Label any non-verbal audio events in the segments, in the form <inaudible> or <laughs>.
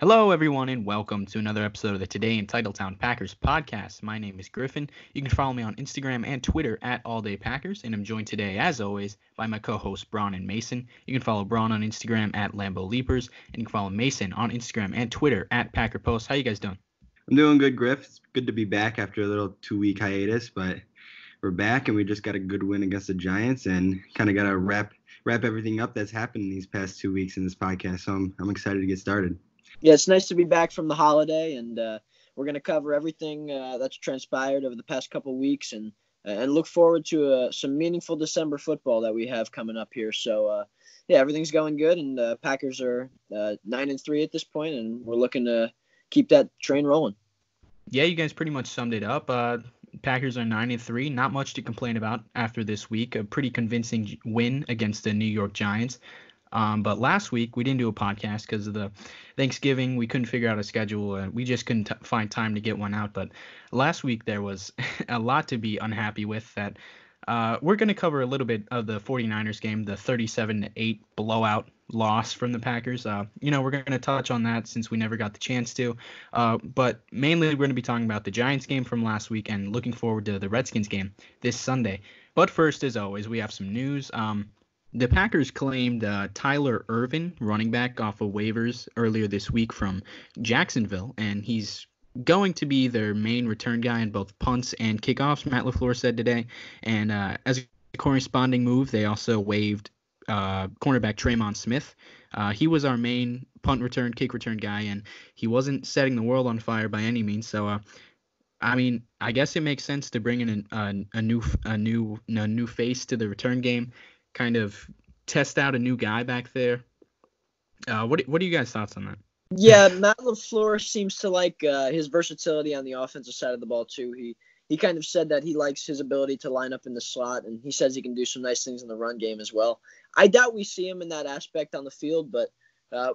Hello, everyone, and welcome to another episode of the Today in Titletown Packers podcast. My name is Griffin. You can follow me on Instagram and Twitter at All Day Packers, and I'm joined today, as always, by my co-hosts Bron and Mason. You can follow Bron on Instagram at Lambeau Leapers, and you can follow Mason on Instagram and Twitter at Packer Post. How you guys doing? I'm doing good, Griff. It's good to be back after a little two-week hiatus, but we're back, and we just got a good win against the Giants, and kind of got to wrap wrap everything up that's happened these past two weeks in this podcast. So I'm, I'm excited to get started yeah, it's nice to be back from the holiday, and uh, we're going to cover everything uh, that's transpired over the past couple weeks, and and look forward to uh, some meaningful December football that we have coming up here. So uh, yeah, everything's going good, and uh, Packers are uh, nine and three at this point, and we're looking to keep that train rolling. Yeah, you guys pretty much summed it up. Packers are nine and three. Not much to complain about after this week. A pretty convincing win against the New York Giants. Um, but last week we didn't do a podcast because of the Thanksgiving. We couldn't figure out a schedule. and we just couldn't t- find time to get one out. But last week there was <laughs> a lot to be unhappy with. That uh, we're going to cover a little bit of the 49ers game, the 37 8 blowout loss from the Packers. Uh, you know, we're going to touch on that since we never got the chance to. Uh, but mainly, we're going to be talking about the Giants game from last week and looking forward to the Redskins game this Sunday. But first, as always, we have some news. Um, the Packers claimed uh, Tyler Ervin, running back off of waivers earlier this week from Jacksonville, and he's going to be their main return guy in both punts and kickoffs, Matt LaFleur said today. And uh, as a corresponding move, they also waived uh, cornerback Tremon Smith. Uh, he was our main punt return, kick return guy, and he wasn't setting the world on fire by any means. So, uh, I mean, I guess it makes sense to bring in a, a new, a new, a new face to the return game kind of test out a new guy back there. Uh, what what are you guys' thoughts on that? Yeah, <laughs> Matt Lafleur seems to like uh, his versatility on the offensive side of the ball too. He he kind of said that he likes his ability to line up in the slot, and he says he can do some nice things in the run game as well. I doubt we see him in that aspect on the field, but uh,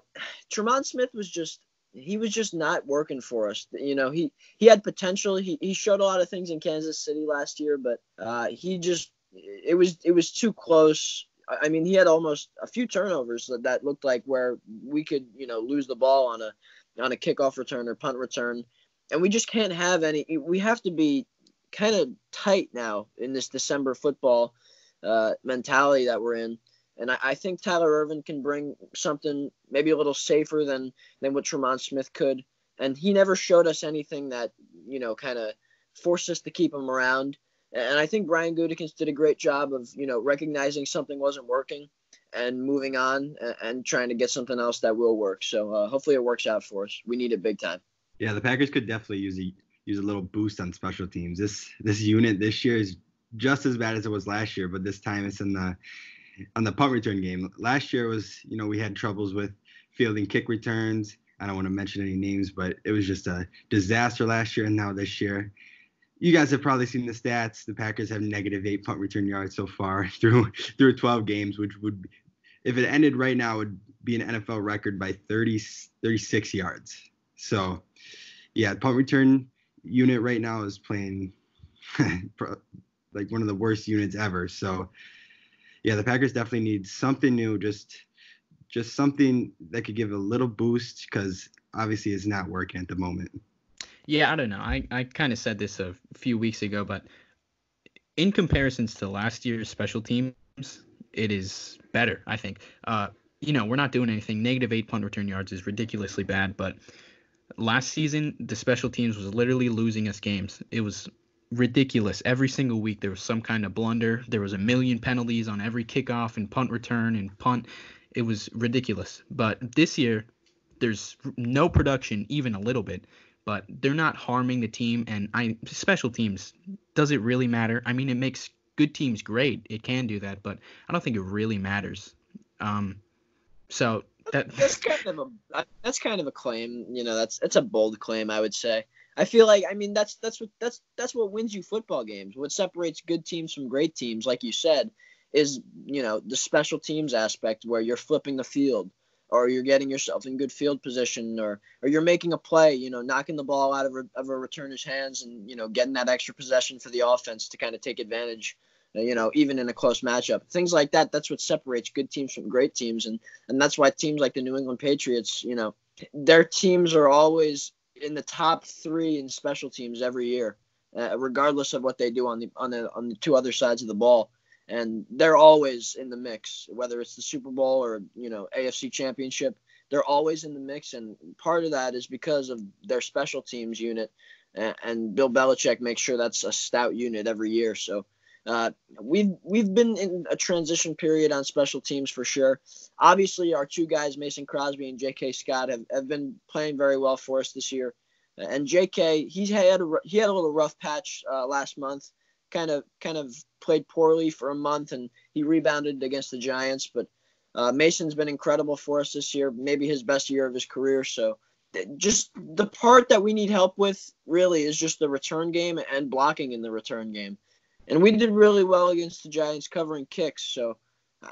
Tremon Smith was just he was just not working for us. You know, he he had potential. He he showed a lot of things in Kansas City last year, but uh, he just it was it was too close. I mean, he had almost a few turnovers that, that looked like where we could, you know, lose the ball on a on a kickoff return or punt return, and we just can't have any. We have to be kind of tight now in this December football uh, mentality that we're in. And I, I, think Tyler Ervin can bring something maybe a little safer than than what Tremon Smith could. And he never showed us anything that you know kind of forced us to keep him around. And I think Brian Gutekunst did a great job of, you know, recognizing something wasn't working and moving on and, and trying to get something else that will work. So uh, hopefully it works out for us. We need it big time. Yeah, the Packers could definitely use a use a little boost on special teams. This this unit this year is just as bad as it was last year, but this time it's in the on the punt return game. Last year was, you know, we had troubles with fielding kick returns. I don't want to mention any names, but it was just a disaster last year, and now this year you guys have probably seen the stats. The Packers have negative eight punt return yards so far <laughs> through through 12 games, which would, if it ended right now, would be an NFL record by 30 36 yards. So, yeah, punt return unit right now is playing <laughs> like one of the worst units ever. So, yeah, the Packers definitely need something new, just just something that could give a little boost because obviously it's not working at the moment. Yeah, I don't know. I, I kind of said this a few weeks ago, but in comparisons to last year's special teams, it is better, I think. Uh, you know, we're not doing anything. Negative eight punt return yards is ridiculously bad, but last season, the special teams was literally losing us games. It was ridiculous. Every single week, there was some kind of blunder. There was a million penalties on every kickoff and punt return and punt. It was ridiculous. But this year, there's no production, even a little bit but they're not harming the team. And I special teams does it really matter? I mean, it makes good teams great. It can do that, but I don't think it really matters. Um, so that that's kind of a that's kind of a claim. You know, that's that's a bold claim. I would say. I feel like I mean that's that's what that's that's what wins you football games. What separates good teams from great teams, like you said, is you know the special teams aspect where you're flipping the field or you're getting yourself in good field position or or you're making a play, you know, knocking the ball out of a, of a returner's hands and you know getting that extra possession for the offense to kind of take advantage, uh, you know, even in a close matchup. Things like that. That's what separates good teams from great teams, and and that's why teams like the New England Patriots, you know, their teams are always in the top three in special teams every year, uh, regardless of what they do on the on the on the two other sides of the ball. And they're always in the mix, whether it's the Super Bowl or you know AFC Championship. They're always in the mix, and part of that is because of their special teams unit. And, Bill Belichick makes sure that's a stout unit every year. So uh, we've we've been in a transition period on special teams for sure. Obviously, our two guys, Mason Crosby and J.K. Scott, have, have been playing very well for us this year. And J.K. he had a he had a little rough patch uh, last month. Kind of kind of played poorly for a month, and he rebounded against the Giants. But uh, Mason's been incredible for us this year, maybe his best year of his career. So just the part that we need help with really is just the return game and blocking in the return game and we did really well against the Giants covering kicks. So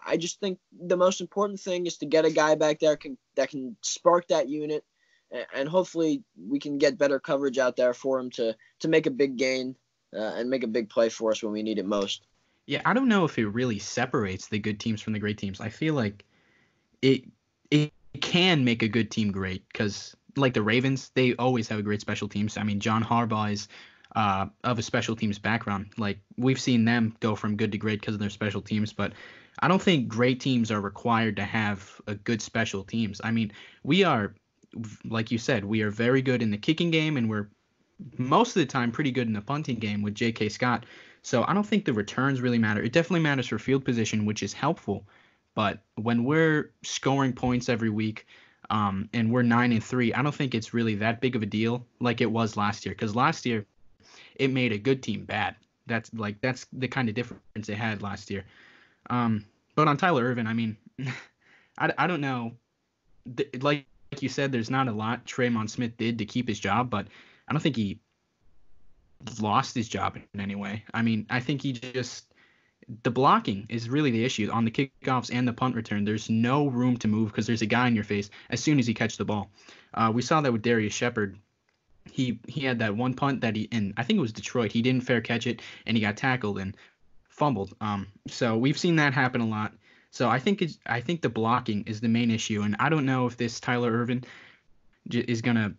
I just think the most important thing is to get a guy back there can, that can spark that unit, and hopefully we can get better coverage out there for him to to make a big gain uh, and make a big play for us when we need it most. Yeah, I don't know if it really separates the good teams from the great teams. I feel like it it can make a good team great because like the Ravens, they always have a great special teams. I mean, John Harbaugh is uh, of a special teams background. Like we've seen them go from good to great because of their special teams, but I don't think great teams are required to have a good special teams. I mean, we are, like you said, we are very good in the kicking game, and we're most of the time pretty good in the punting game with J.K. Scott. So I don't think the returns really matter. It definitely matters for field position, which is helpful. But when we're scoring points every week, um, and we're nine and three, I don't think it's really that big of a deal like it was last year. Because last year it made a good team bad. That's like that's the kind of difference it had last year. Um, but on Tyler Ervin, I mean, <laughs> I, I don't know. Like you said, there's not a lot Tremon Smith did to keep his job, but I don't think he lost his job in any way. I mean, I think he just the blocking is really the issue on the kickoffs and the punt return. There's no room to move because there's a guy in your face as soon as you catch the ball. Uh, we saw that with Darrius Shepherd. he he had that one punt that he and I think it was Detroit. He didn't fair catch it and he got tackled and fumbled. Um, so we've seen that happen a lot. So I think it's I think the blocking is the main issue, and I don't know if this Tyler Ervin is gonna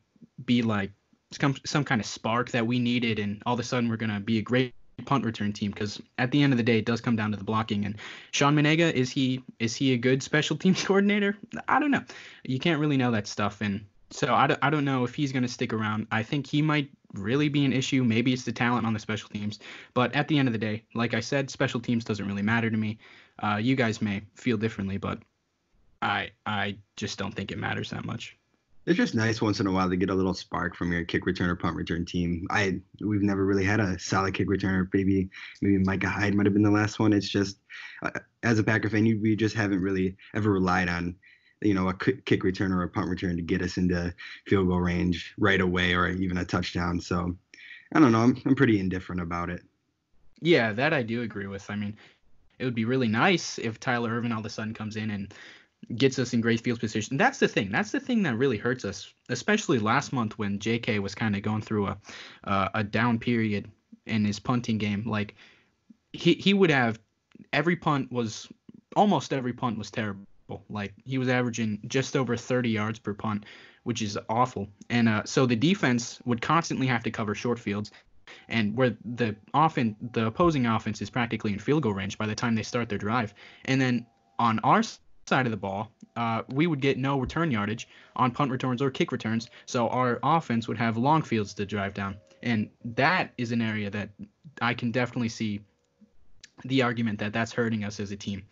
be like some some kind of spark that we needed, and all of a sudden we're gonna be a great punt return team because at the end of the day it does come down to the blocking and Shawn Mennenga is he is he a good special teams <laughs> coordinator I don't know you can't really know that stuff and so I don't, I don't know if he's going to stick around. I think he might really be an issue. Maybe it's the talent on the special teams. But at the end of the day, like I said, special teams doesn't really matter to me. Uh, you guys may feel differently, but I I just don't think it matters that much. It's just nice once in a while to get a little spark from your kick return or punt return team. I we've never really had a solid kick returner. Maybe maybe Micah Hyde might have been the last one. It's just uh, as a Packer fan, we just haven't really ever relied on you know, a kick return or a punt return to get us into field goal range right away or even a touchdown. So I don't know. I'm, I'm pretty indifferent about it. Yeah, that I do agree with. I mean, it would be really nice if Tyler Ervin all of a sudden comes in and gets us in great field position. That's the thing. That's the thing that really hurts us, especially last month when J.K. was kind of going through a uh, a down period in his punting game. Like he he would have every punt was almost every punt was terrible like he was averaging just over 30 yards per punt, which is awful. And uh, so the defense would constantly have to cover short fields, and where the often the opposing offense is practically in field goal range by the time they start their drive. And then on our side of the ball, uh, we would get no return yardage on punt returns or kick returns, so our offense would have long fields to drive down. And that is an area that I can definitely see the argument that that's hurting us as a team.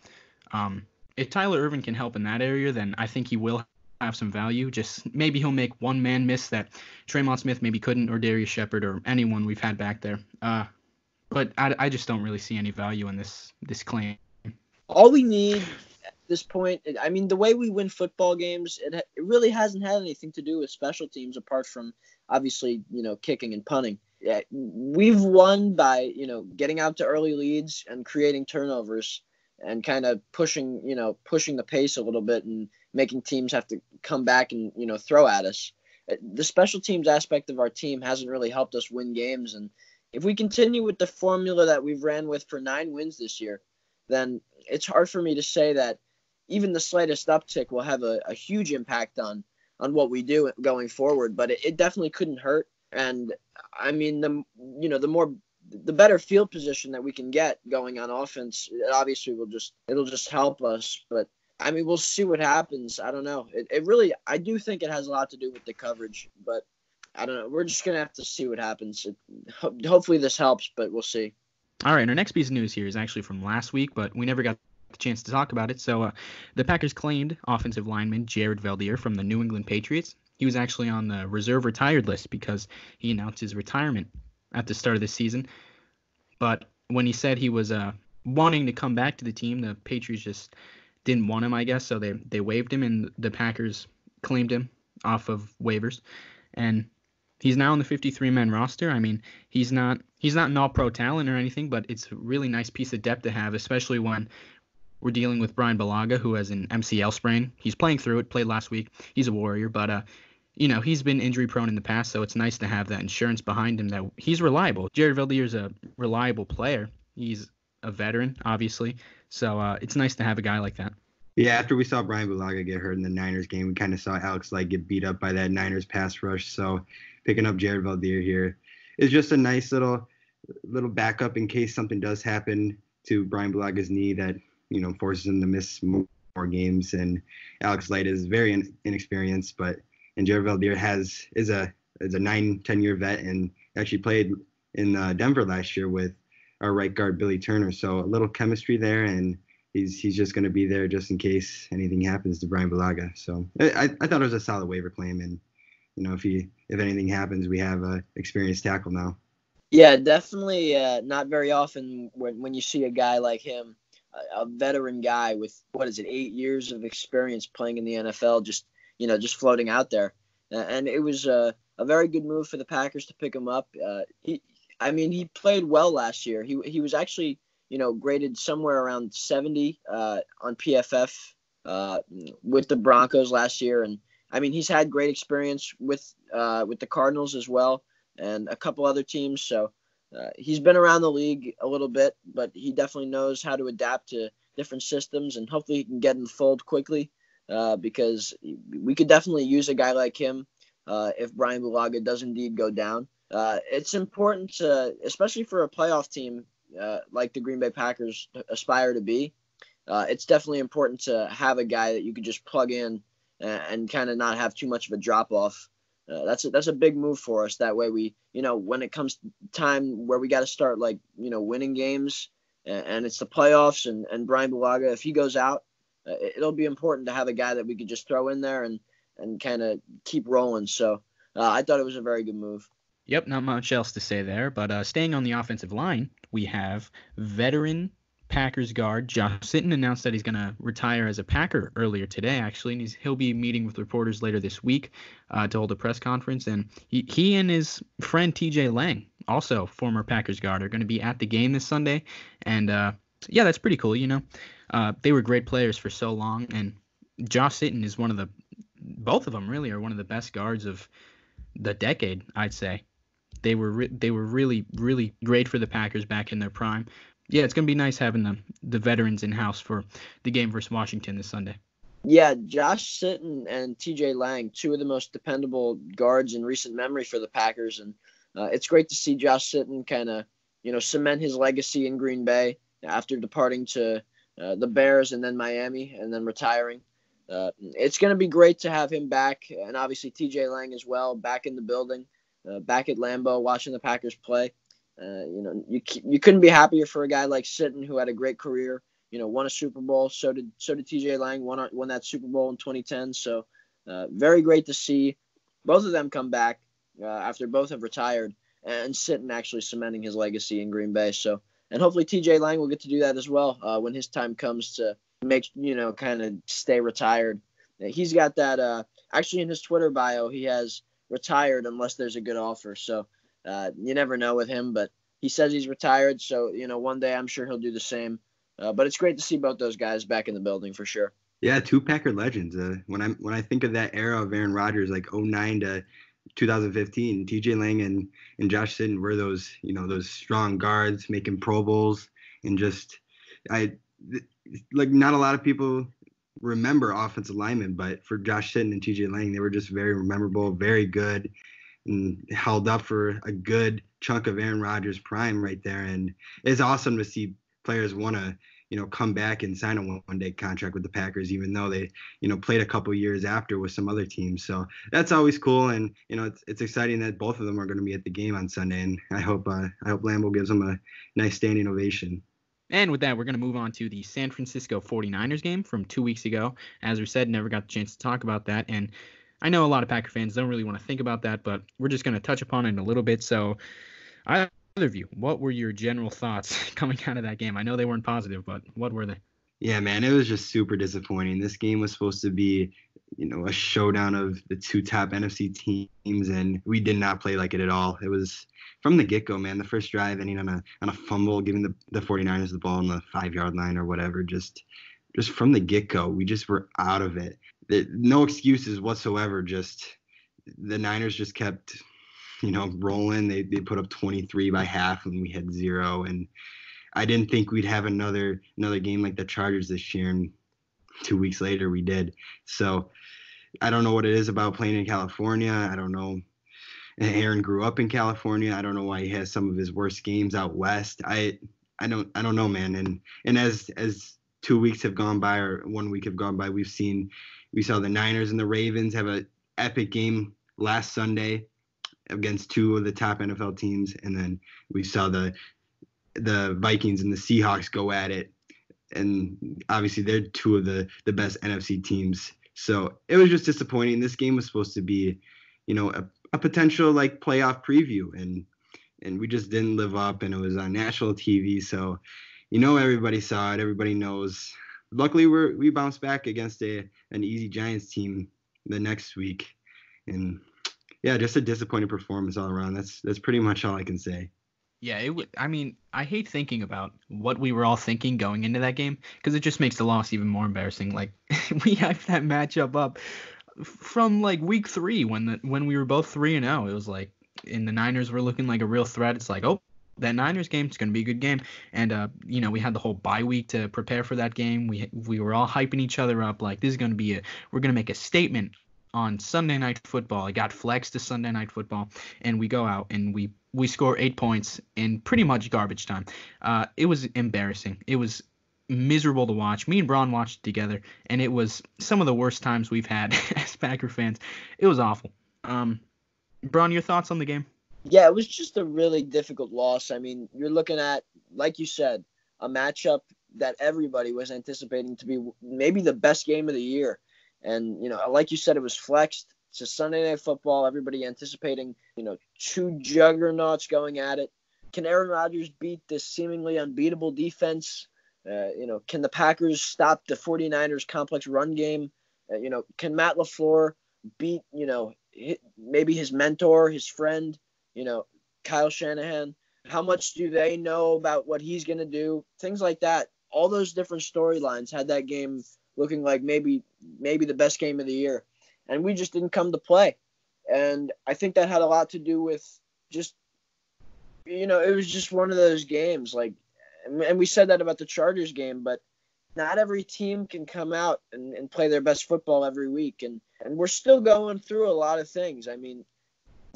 Um, if Tyler Ervin can help in that area, then I think he will have some value. Just maybe he'll make one man miss that Tremon Smith maybe couldn't, or Darrius Shepherd, or anyone we've had back there. Uh, but I, I just don't really see any value in this this claim. All we need this point, I mean, the way we win football games, it, it really hasn't had anything to do with special teams apart from obviously you know kicking and punting. We've won by you know getting out to early leads and creating turnovers and kind of pushing, you know, pushing the pace a little bit and making teams have to come back and, you know, throw at us. Uh, the special teams aspect of our team hasn't really helped us win games. And if we continue with the formula that we've ran with for nine wins this year, then it's hard for me to say that even the slightest uptick will have a, a huge impact on on what we do going forward. But it, it definitely couldn't hurt. And I mean, the you know the more the better field position that we can get going on offense, it obviously will just it'll just help us. But I mean, we'll see what happens. I don't know. It, it really, I do think it has a lot to do with the coverage, but I don't know. We're just gonna have to see what happens. Hopefully, this helps, but we'll see. All right, our next piece of news here is actually from last week, but we never got the chance to talk about it. So, uh, the Packers claimed offensive lineman Jared Veldheer from the New England Patriots. He was actually on the reserve retired list because he announced his retirement at the start of the season. But when he said he was uh, wanting to come back to the team, the Patriots just didn't want him, I guess. So they they waived him, and the Packers claimed him off of waivers, and he's now on the 53 man roster. I mean, he's not he's not an all pro talent or anything, but it's a really nice piece of depth to have, especially when we're dealing with Bryan Bulaga, who has an MCL sprain. He's playing through it. Played last week. He's a warrior, but uh, you know, he's been injury prone in the past, so it's nice to have that insurance behind him that he's reliable. Jared is a reliable player. He's a veteran, obviously. So uh, it's nice to have a guy like that. Yeah, after we saw Bryan Bulaga get hurt in the Niners game, we kind of saw Alex Light get beat up by that Niners pass rush. So picking up Jared Veldheer here is just a nice little little backup in case something does happen to Bryan Bulaga's knee that you know forces him to miss more, games. And Alex Light is very in, inexperienced, but and Jared Veldheer has is a is a nine ten year vet and actually played in uh, Denver last year with our right guard Billy Turner. So a little chemistry there, and he's he's just going to be there just in case anything happens to Bryan Bulaga. So I, I thought it was a solid waiver claim, and you know if he if anything happens, we have a experienced tackle now. Yeah, definitely uh, not very often when when you see a guy like him, a, veteran guy with what is it, eight years of experience playing in the NFL, just you know, just floating out there. And it was a, a very good move for the Packers to pick him up. Uh, he, I mean, he played well last year. He, he was actually, you know, graded somewhere around 70 uh, on PFF uh, with the Broncos last year. And I mean, he's had great experience with uh, with the Cardinals as well, and a couple other teams. So uh, he's been around the league a little bit, but he definitely knows how to adapt to different systems, and hopefully he can get in the fold quickly uh, because we could definitely use a guy like him uh, if Bryan Bulaga does indeed go down. Uh, it's important, to, especially for a playoff team uh, like the Green Bay Packers aspire to be. Uh, it's definitely important to have a guy that you could just plug in and, and kind of not have too much of a drop off. Uh, that's a, that's a big move for us. That way, we you know when it comes time where we got to start like you know winning games and, and it's the playoffs and and Bryan Bulaga if he goes out, uh, it'll be important to have a guy that we could just throw in there and and kind of keep rolling. So uh, I thought it was a very good move. Yep, not much else to say there. But uh, staying on the offensive line, we have veteran Packers guard Josh Sitton announced that he's going to retire as a Packer earlier today, actually, and he'll be meeting with reporters later this week uh, to hold a press conference. And he, he and his friend T.J. Lang, also former Packers guard, are going to be at the game this Sunday. And uh, yeah, that's pretty cool. You know, uh, they were great players for so long, and Josh Sitton is one of the both of them really are one of the best guards of the decade, I'd say. They were re- they were really really great for the Packers back in their prime. Yeah, it's gonna be nice having the the veterans in house for the game versus Washington this Sunday. Yeah, Josh Sitton and T.J. Lang, two of the most dependable guards in recent memory for the Packers, and uh, it's great to see Josh Sitton kind of you know cement his legacy in Green Bay after departing to uh, the Bears and then Miami and then retiring. Uh, it's going to be great to have him back, and obviously TJ Lang as well, back in the building, uh, back at Lambeau, watching the Packers play. Uh, you know, you you couldn't be happier for a guy like Sitton, who had a great career. You know, won a Super Bowl. So did so did TJ Lang. Won won that Super Bowl in 2010. So uh, very great to see both of them come back uh, after both have retired, and Sitton actually cementing his legacy in Green Bay. So and hopefully TJ Lang will get to do that as well uh, when his time comes to make you know kind of stay retired. He's got that uh, actually in his Twitter bio. He has retired unless there's a good offer. So uh, you never know with him, but he says he's retired. So you know one day I'm sure he'll do the same. Uh, but it's great to see both those guys back in the building for sure. Yeah, two Packer legends. Uh, when I when I think of that era of Aaron Rodgers, like 09 to 2015, TJ Lang and, and Josh Sitton were those, you know, those strong guards making Pro Bowls and just, I like not a lot of people remember offensive linemen, but for Josh Sitton and TJ Lang, they were just very memorable, very good, and held up for a good chunk of Aaron Rodgers' prime right there. And it's awesome to see players want to you know, come back and sign a one day contract with the Packers, even though they, you know, played a couple years after with some other teams. So that's always cool. And, you know, it's, it's exciting that both of them are going to be at the game on Sunday. And I hope, uh, I hope Lambeau gives them a nice standing ovation. And with that, we're going to move on to the San Francisco 49ers game from two weeks ago. As we said, never got the chance to talk about that. And I know a lot of Packer fans don't really want to think about that, but we're just going to touch upon it in a little bit. So I of you, what were your general thoughts <laughs> coming out of that game? I know they weren't positive, but what were they? Yeah, man, it was just super disappointing. This game was supposed to be, you know, a showdown of the two top NFC teams, and we did not play like it at all. It was from the get go, man. The first drive ending on a on a fumble, giving the, the 49ers the ball on the five yard line or whatever. Just just from the get go, we just were out of it. No excuses whatsoever. Just the Niners just kept you know, rolling. They they put up 23 by half and we had zero. And I didn't think we'd have another another game like the Chargers this year. And two weeks later we did. So I don't know what it is about playing in California. I don't know. Aaron grew up in California. I don't know why he has some of his worst games out west. I I don't I don't know, man. And and as as two weeks have gone by or one week have gone by, we've seen we saw the Niners and the Ravens have a epic game last Sunday against two of the top NFL teams, and then we saw the the Vikings and the Seahawks go at it, and obviously they're two of the the best NFC teams. So it was just disappointing. This game was supposed to be, you know, a, a potential like playoff preview, and and we just didn't live up, and it was on national TV. So, you know, everybody saw it. Everybody knows. Luckily, we we bounced back against a an easy Giants team the next week, and yeah, just a disappointing performance all around. That's that's pretty much all I can say. Yeah, it would. I mean, I hate thinking about what we were all thinking going into that game because it just makes the loss even more embarrassing. Like <laughs> we hyped that matchup up from like week three when the when we were both three and zero. Oh. It was like, and the Niners were looking like a real threat. It's like, oh, that Niners game is going to be a good game. And uh, you know, we had the whole bye week to prepare for that game. We we were all hyping each other up like this is going to be a we're going to make a statement on Sunday night football. I got flexed to Sunday night football, and we go out and we we score eight points in pretty much garbage time. Uh, it was embarrassing. It was miserable to watch. Me and Bron watched it together, and it was some of the worst times we've had <laughs> as Packer fans. It was awful. Um, Bron, your thoughts on the game? Yeah, it was just a really difficult loss. I mean, you're looking at, like you said, a matchup that everybody was anticipating to be maybe the best game of the year. And, you know, like you said, it was flexed. It's a Sunday night football. Everybody anticipating, you know, two juggernauts going at it. Can Aaron Rodgers beat this seemingly unbeatable defense? Uh, you know, can the Packers stop the 49ers complex run game? Uh, you know, can Matt LaFleur beat, you know, maybe his mentor, his friend, you know, Kyle Shanahan? How much do they know about what he's going to do? Things like that. All those different storylines had that game looking like maybe maybe the best game of the year, and we just didn't come to play. And I think that had a lot to do with just you know it was just one of those games like and we said that about the Chargers game, but not every team can come out and, and play their best football every week. And, and we're still going through a lot of things. I mean,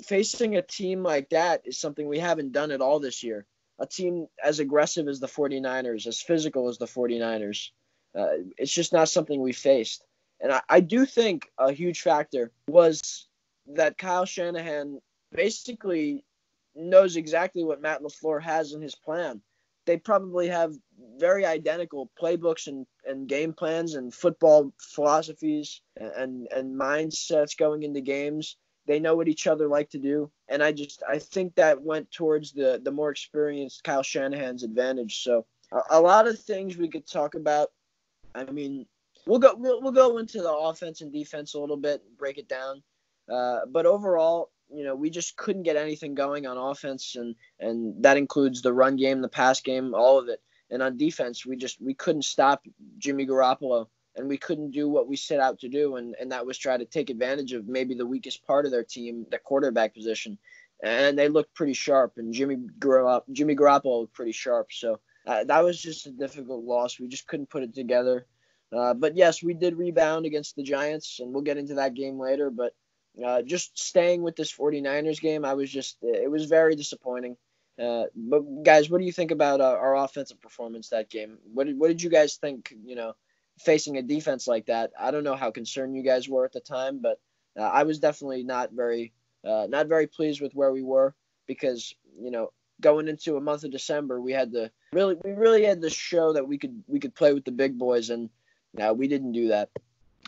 facing a team like that is something we haven't done at all this year. A team as aggressive as the 49ers, as physical as the 49ers. Uh, it's just not something we faced. And I, I do think a huge factor was that Kyle Shanahan basically knows exactly what Matt LaFleur has in his plan. They probably have very identical playbooks and, and game plans and football philosophies and, and mindsets going into games. They know what each other like to do. And I just I think that went towards the the more experienced Kyle Shanahan's advantage. So a, a lot of things we could talk about I mean, we'll go we'll, we'll go into the offense and defense a little bit, break it down. Uh, but overall, you know, we just couldn't get anything going on offense, and and that includes the run game, the pass game, all of it. And on defense, we just we couldn't stop Jimmy Garoppolo, and we couldn't do what we set out to do, and and that was try to take advantage of maybe the weakest part of their team, the quarterback position. And they looked pretty sharp, and Jimmy Garoppolo, Jimmy Garoppolo looked pretty sharp. So uh, that was just a difficult loss. We just couldn't put it together. Uh, but yes, we did rebound against the Giants, and we'll get into that game later. But uh, just staying with this 49ers game, I was just, it was very disappointing. Uh, but guys, what do you think about uh, our offensive performance that game? What did, what did you guys think? You know, facing a defense like that, I don't know how concerned you guys were at the time, but uh, I was definitely not very uh, not very pleased with where we were because you know going into a month of December, we had to really we really had to show that we could we could play with the big boys, and now we didn't do that.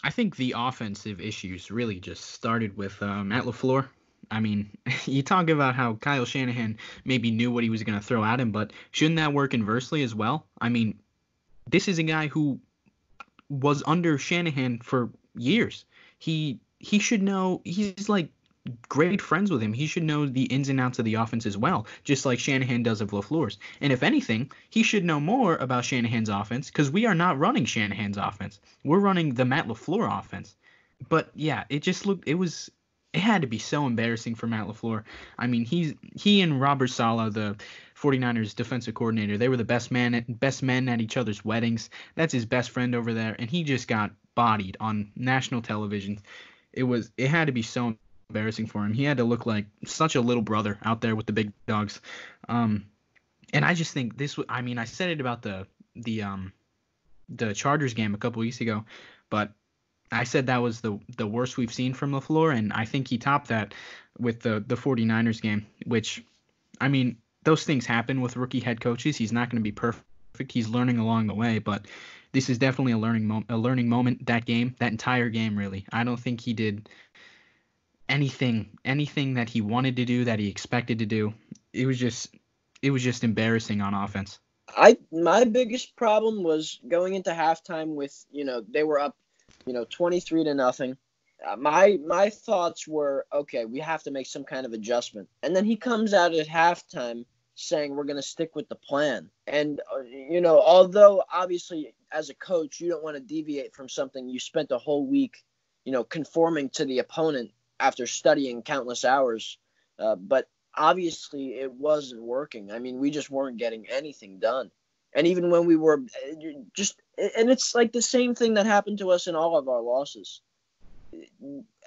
I think the offensive issues really just started with uh, Matt LaFleur. I mean, <laughs> you talk about how Kyle Shanahan maybe knew what he was going to throw at him, but shouldn't that work inversely as well? I mean, this is a guy who was under Shanahan for years. He he should know he's like great friends with him. He should know the ins and outs of the offense as well, just like Shanahan does of LaFleur's. And if anything, he should know more about Shanahan's offense because we are not running Shanahan's offense. We're running the Matt LaFleur offense. But yeah, it just looked it was it had to be so embarrassing for Matt LaFleur. I mean, he's he and Robert Saleh, the 49ers defensive coordinator, they were the best man at, best men at each other's weddings. That's his best friend over there, and he just got bodied on national television. It was it had to be so embarrassing for him. He had to look like such a little brother out there with the big dogs. Um, and I just think this. I mean, I said it about the the um the Chargers game a couple weeks ago, but I said that was the the worst we've seen from LaFleur, and I think he topped that with the the 49ers game, which I mean, those things happen with rookie head coaches. He's not going to be perfect. He's learning along the way, but this is definitely a learning mo- a learning moment that game, that entire game really. I don't think he did anything anything that he wanted to do that he expected to do. It was just it was just embarrassing on offense. I my biggest problem was going into halftime with, you know, they were up, you know, 23 to nothing. Uh, my my thoughts were, okay, we have to make some kind of adjustment. And then he comes out at halftime saying we're going to stick with the plan. And uh, you know, although obviously as a coach, you don't want to deviate from something you spent a whole week, you know, conforming to the opponent after studying countless hours. Uh, but obviously, it wasn't working. I mean, we just weren't getting anything done. And even when we were just, and it's like the same thing that happened to us in all of our losses.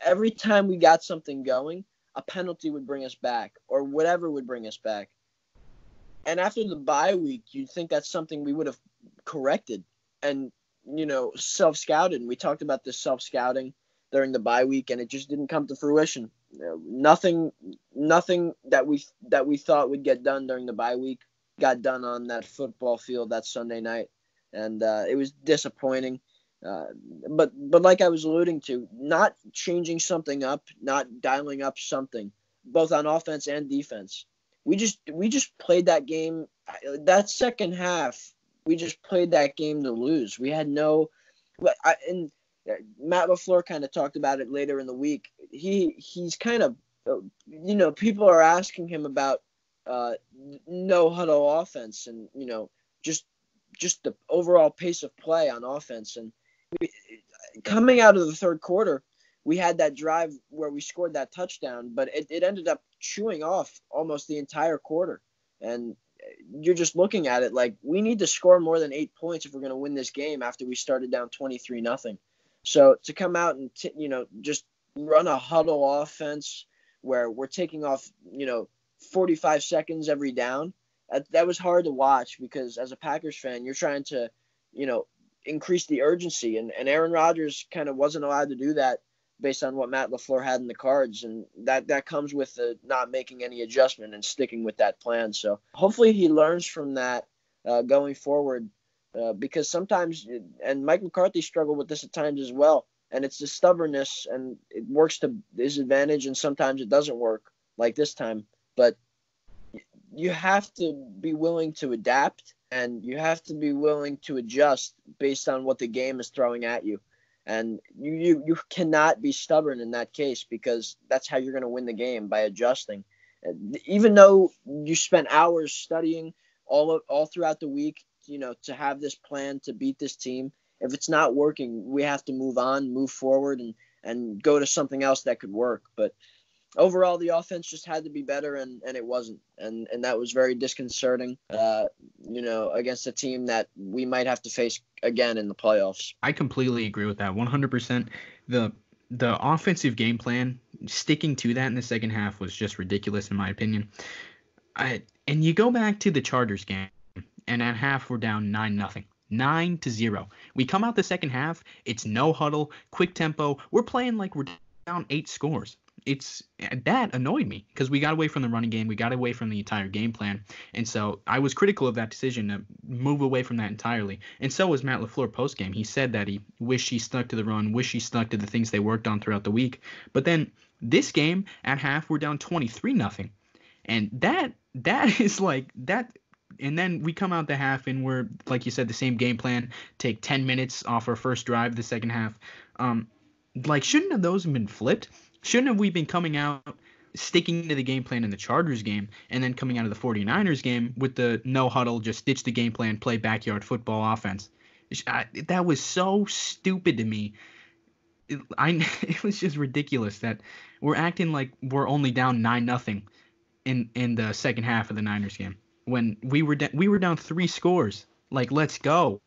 Every time we got something going, a penalty would bring us back, or whatever would bring us back. And after the bye week, you'd think that's something we would have corrected and, you know, self scouted. And we talked about this self scouting during the bye week, and it just didn't come to fruition. nothing, nothing that we that we thought would get done during the bye week got done on that football field that Sunday night, and uh, it was disappointing. Uh, but but like I was alluding to, not changing something up, not dialing up something, both on offense and defense. We just we just played that game. That second half, we just played that game to lose. We had no, I, and Matt LaFleur kind of talked about it later in the week. He he's kind of you know people are asking him about uh, no huddle offense and you know just just the overall pace of play on offense. And we, coming out of the third quarter we had that drive where we scored that touchdown but it, it ended up chewing off almost the entire quarter. And you're just looking at it like we need to score more than eight points if we're going to win this game after we started down 23 nothing. So to come out and t- you know just run a huddle offense where we're taking off you know 45 seconds every down, that, that was hard to watch because as a Packers fan, you're trying to you know increase the urgency and, and Aaron Rodgers kind of wasn't allowed to do that based on what Matt LaFleur had in the cards and that that comes with the not making any adjustment and sticking with that plan. So hopefully he learns from that uh, going forward uh, because sometimes, and Mike McCarthy struggled with this at times as well. And it's the stubbornness, and it works to his advantage, and sometimes it doesn't work, like this time. But you have to be willing to adapt, and you have to be willing to adjust based on what the game is throwing at you. And you, you, you cannot be stubborn in that case because that's how you're going to win the game by adjusting. Even though you spent hours studying all of, all throughout the week, you know, to have this plan to beat this team. If it's not working, we have to move on, move forward, and and go to something else that could work. But overall the offense just had to be better and, and it wasn't and and that was very disconcerting uh, you know against a team that we might have to face again in the playoffs i completely agree with that 100% the the offensive game plan sticking to that in the second half was just ridiculous in my opinion I, and you go back to the chargers game and at half we're down 9 nothing nine to zero. We come out the second half. It's no huddle, quick tempo. We're playing like we're down eight scores. It's that annoyed me because we got away from the running game. We got away from the entire game plan. And so I was critical of that decision to move away from that entirely. And so was Matt LaFleur post game. He said that he wished he stuck to the run, wished he stuck to the things they worked on throughout the week. But then this game at half, we're down 23 nothing. And that that <laughs> is like that and then we come out the half and we're like you said the same game plan take 10 minutes off our first drive the second half um like shouldn't have those have been flipped shouldn't have we been coming out sticking to the game plan in the Chargers game and then coming out of the 49ers game with the no huddle just ditch the game plan play backyard football offense I, that was so stupid to me it, I <laughs> it was just ridiculous that we're acting like we're only down 9 nothing in in the second half of the Niners game when we were we were down three scores. Like, let's go.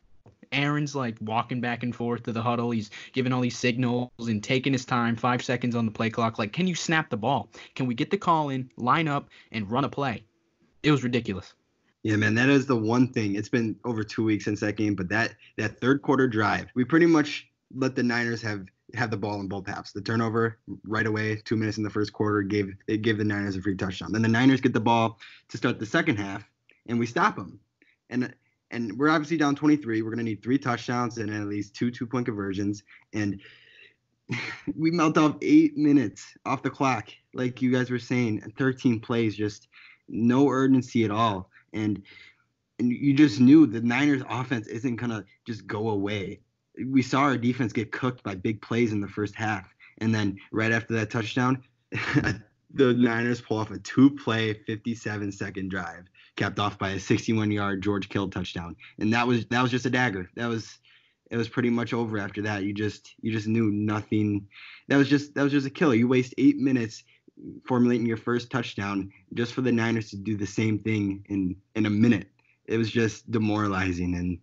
Aaron's like walking back and forth to the huddle. He's giving all these signals and taking his time, five seconds on the play clock. Like, can you snap the ball? Can we get the call in, line up, and run a play? It was ridiculous. Yeah, man, that is the one thing. It's been over two weeks since that game, but that that third quarter drive, we pretty much let the Niners have have the ball in both halves. The turnover right away, two minutes in the first quarter, gave it gave the Niners a free touchdown. Then the Niners get the ball to start the second half, and we stop them. And and we're obviously down 23. We're gonna need three touchdowns and at least two two point conversions. And <laughs> we melt off eight minutes off the clock, like you guys were saying. 13 plays, just no urgency at all. And and you just knew the Niners offense isn't gonna just go away. We saw our defense get cooked by big plays in the first half. And then right after that touchdown, <laughs> the Niners pull off a two play, 57 second drive capped off by a 61 yard George Kittle touchdown. And that was that was just a dagger. That was it was pretty much over after that. You just you just knew nothing. That was just that was just a killer. You waste eight minutes formulating your first touchdown just for the Niners to do the same thing in in a minute. It was just demoralizing. And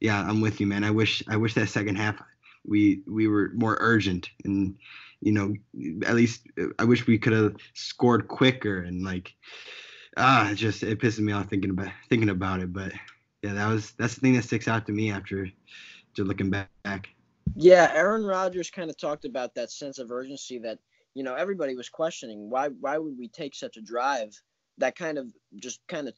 yeah, I'm with you, man. I wish I wish that second half we we were more urgent and you know at least I wish we could have scored quicker and like ah, it just it pisses me off thinking about thinking about it. But yeah, that was that's the thing that sticks out to me after just looking back. Yeah, Aaron Rodgers kind of talked about that sense of urgency that you know everybody was questioning why why would we take such a drive that kind of just kind of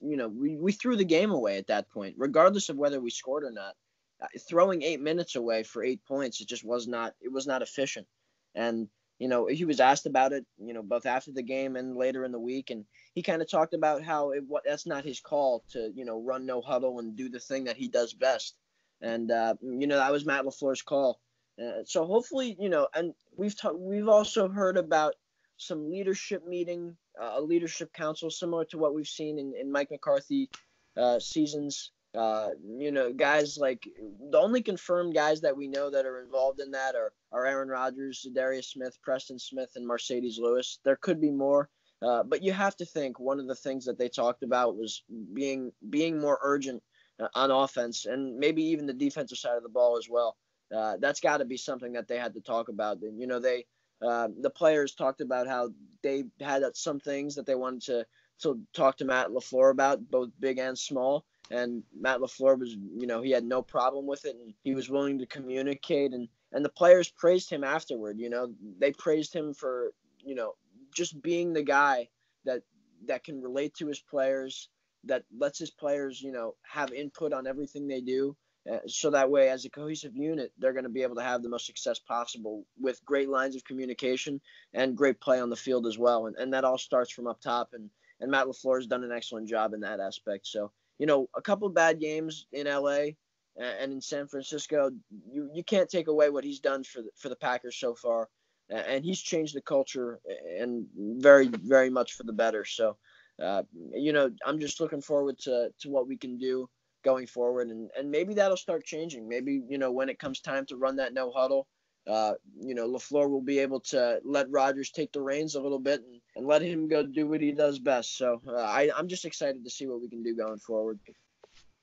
you know we, we threw the game away at that point regardless of whether we scored or not uh, throwing eight minutes away for eight points it just was not it was not efficient and you know he was asked about it you know both after the game and later in the week and he kind of talked about how it, what that's not his call to you know run no huddle and do the thing that he does best, and uh, you know that was Matt LaFleur's call. Uh, so hopefully you know, and we've ta- we've also heard about some leadership meeting, uh, a leadership council similar to what we've seen in, in Mike McCarthy uh, seasons. Uh, you know, guys like the only confirmed guys that we know that are involved in that are, are Aaron Rodgers, Darius Smith, Preston Smith, and Marcedes Lewis. There could be more. Uh, but you have to think one of the things that they talked about was being being more urgent uh, on offense and maybe even the defensive side of the ball as well. Uh, that's got to be something that they had to talk about. And you know, they uh, the players talked about how they had some things that they wanted to to talk to Matt LaFleur about, both big and small. And Matt LaFleur was, you know, he had no problem with it, and he was willing to communicate. And and the players praised him afterward. You know, they praised him for, you know, just being the guy that that can relate to his players, that lets his players, you know, have input on everything they do. Uh, so that way, as a cohesive unit, they're going to be able to have the most success possible with great lines of communication and great play on the field as well. And, and that all starts from up top. And, and Matt LaFleur has done an excellent job in that aspect. So, you know, a couple bad games in LA and in San Francisco, you, you can't take away what he's done for the, for the Packers so far. And he's changed the culture and very very much for the better. So uh, you know i'm just looking forward to to what we can do going forward. And and maybe that'll start changing. Maybe you know when it comes time to run that no huddle uh, you know, LaFleur will be able to let Rodgers take the reins a little bit and, and let him go do what he does best. So uh, I, I'm just excited to see what we can do going forward.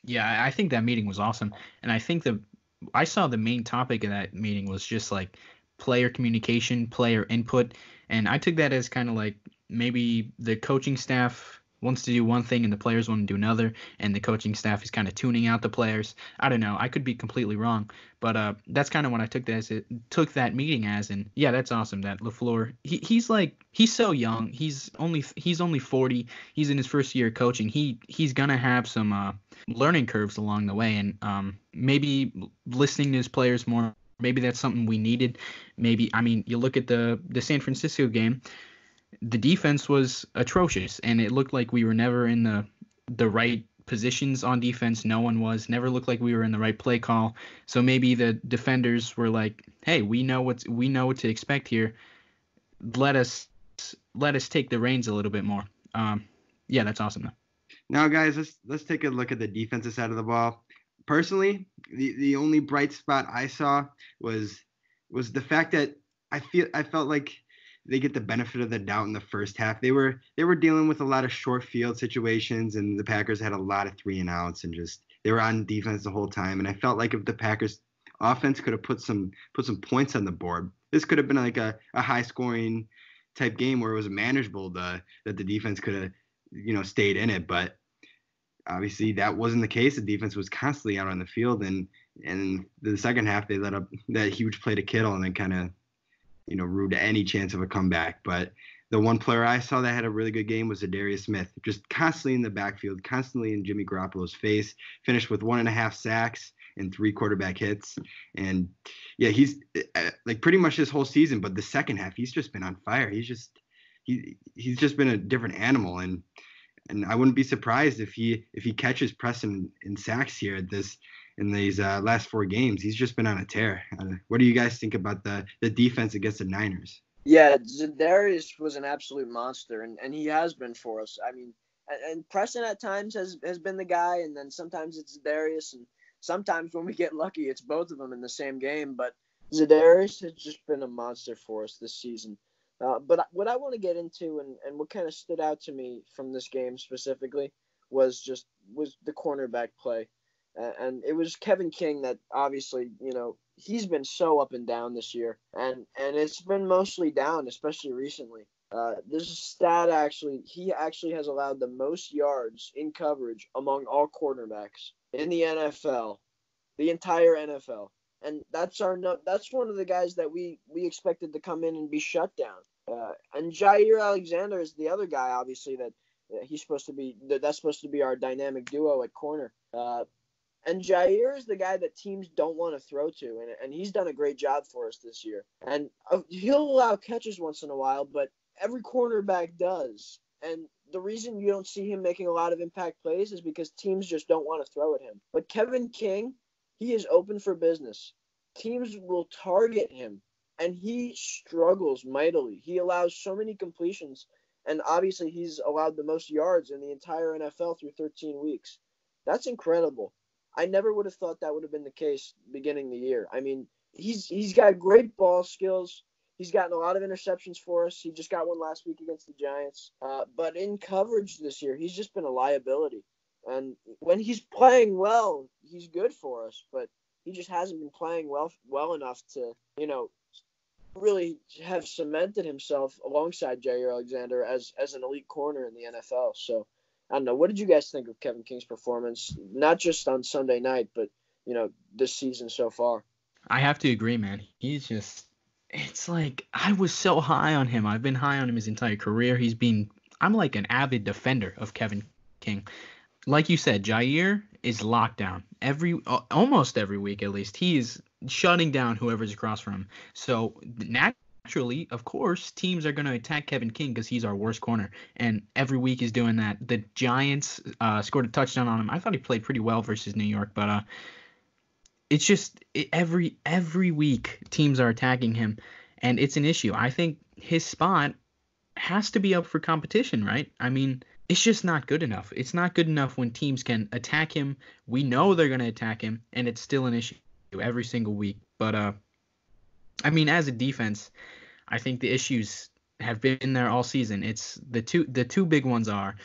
Yeah, I think that meeting was awesome, and I think the I saw the main topic of that meeting was just like player communication, player input, and I took that as kind of like maybe the coaching staff wants to do one thing and the players want to do another, and the coaching staff is kind of tuning out the players. I don't know. I could be completely wrong, but uh, that's kind of what I took that as it took that meeting as. And yeah, that's awesome. That LaFleur, he, he's like he's so young. He's only he's only 40. He's in his first year coaching. He he's gonna have some uh, learning curves along the way, and um, maybe listening to his players more. Maybe that's something we needed. Maybe I mean you look at the the San Francisco game the defense was atrocious, and it looked like we were never in the the right positions on defense. No one was. Never looked like we were in the right play call. So maybe the defenders were like, "Hey, we know what we know what to expect here. Let us let us take the reins a little bit more." Um, yeah, that's awesome though. Now, guys, let's let's take a look at the defensive side of the ball. Personally, the the only bright spot I saw was was the fact that I feel I felt like they get the benefit of the doubt in the first half. They were they were dealing with a lot of short field situations, and the Packers had a lot of three and outs, and just they were on defense the whole time. And I felt like if the Packers offense could have put some put some points on the board, this could have been like a, a high scoring type game where it was manageable. The that the defense could have you know stayed in it, but obviously that wasn't the case. The defense was constantly out on the field, and and the second half they let up that huge play to Kittle, and then kind of you know, rude to any chance of a comeback. But the one player I saw that had a really good game was Darius Smith, just constantly in the backfield, constantly in Jimmy Garoppolo's face. Finished with one and a half sacks and three quarterback hits, and yeah, he's uh, like pretty much this whole season. But the second half, he's just been on fire. He's just he he's just been a different animal, and and I wouldn't be surprised if he if he catches Preston in sacks here at this in these uh, last four games. He's just been on a tear. Uh, what do you guys think about the the defense against the Niners? Yeah, Za'Darius was an absolute monster, and, and he has been for us. I mean, and, and Preston at times has has been the guy, and then sometimes it's Darius, and sometimes when we get lucky, it's both of them in the same game. But Za'Darius has just been a monster for us this season. Uh, but what I want to get into, and, and what kind of stood out to me from this game specifically, was just was the cornerback play and it was Kevin King that obviously, you know, he's been so up and down this year, and and it's been mostly down, especially recently. Uh, stat actually, he actually has allowed the most yards in coverage among all quarterbacks in the NFL, the entire NFL, and that's our that's one of the guys that we we expected to come in and be shut down. Uh, and Jaire Alexander is the other guy, obviously that he's supposed to be that's supposed to be our dynamic duo at corner. Uh, and Jaire is the guy that teams don't want to throw to, and, and he's done a great job for us this year. And uh, he'll allow catches once in a while, but every cornerback does. And the reason you don't see him making a lot of impact plays is because teams just don't want to throw at him. But Kevin King, he is open for business. Teams will target him, and he struggles mightily. He allows so many completions, and obviously he's allowed the most yards in the entire NFL through 13 weeks. That's incredible. I never would have thought that would have been the case beginning the year. I mean, he's he's got great ball skills. He's gotten a lot of interceptions for us. He just got one last week against the Giants. Uh, but in coverage this year, he's just been a liability. And when he's playing well, he's good for us. But he just hasn't been playing well well enough to, you know, really have cemented himself alongside Jaire Alexander as as an elite corner in the NFL. So I don't know. What did you guys think of Kevin King's performance, not just on Sunday night, but you know this season so far? I have to agree, man. He's just. It's like I was so high on him. I've been high on him his entire career. He's been. I'm like an avid defender of Kevin King. Like you said, Jaire is locked down every almost every week at least. He is shutting down whoever's across from him. So nat- naturally, of course, teams are going to attack Kevin King because he's our worst corner, and every week he's doing that. The Giants uh, scored a touchdown on him. I thought he played pretty well versus New York, but uh, it's just it, every every week teams are attacking him, and it's an issue. I think his spot has to be up for competition, right? I mean, it's just not good enough. It's not good enough when teams can attack him. We know they're going to attack him, and it's still an issue every single week. But uh, I mean, as a defense, I think the issues have been there all season. It's the two the two big ones are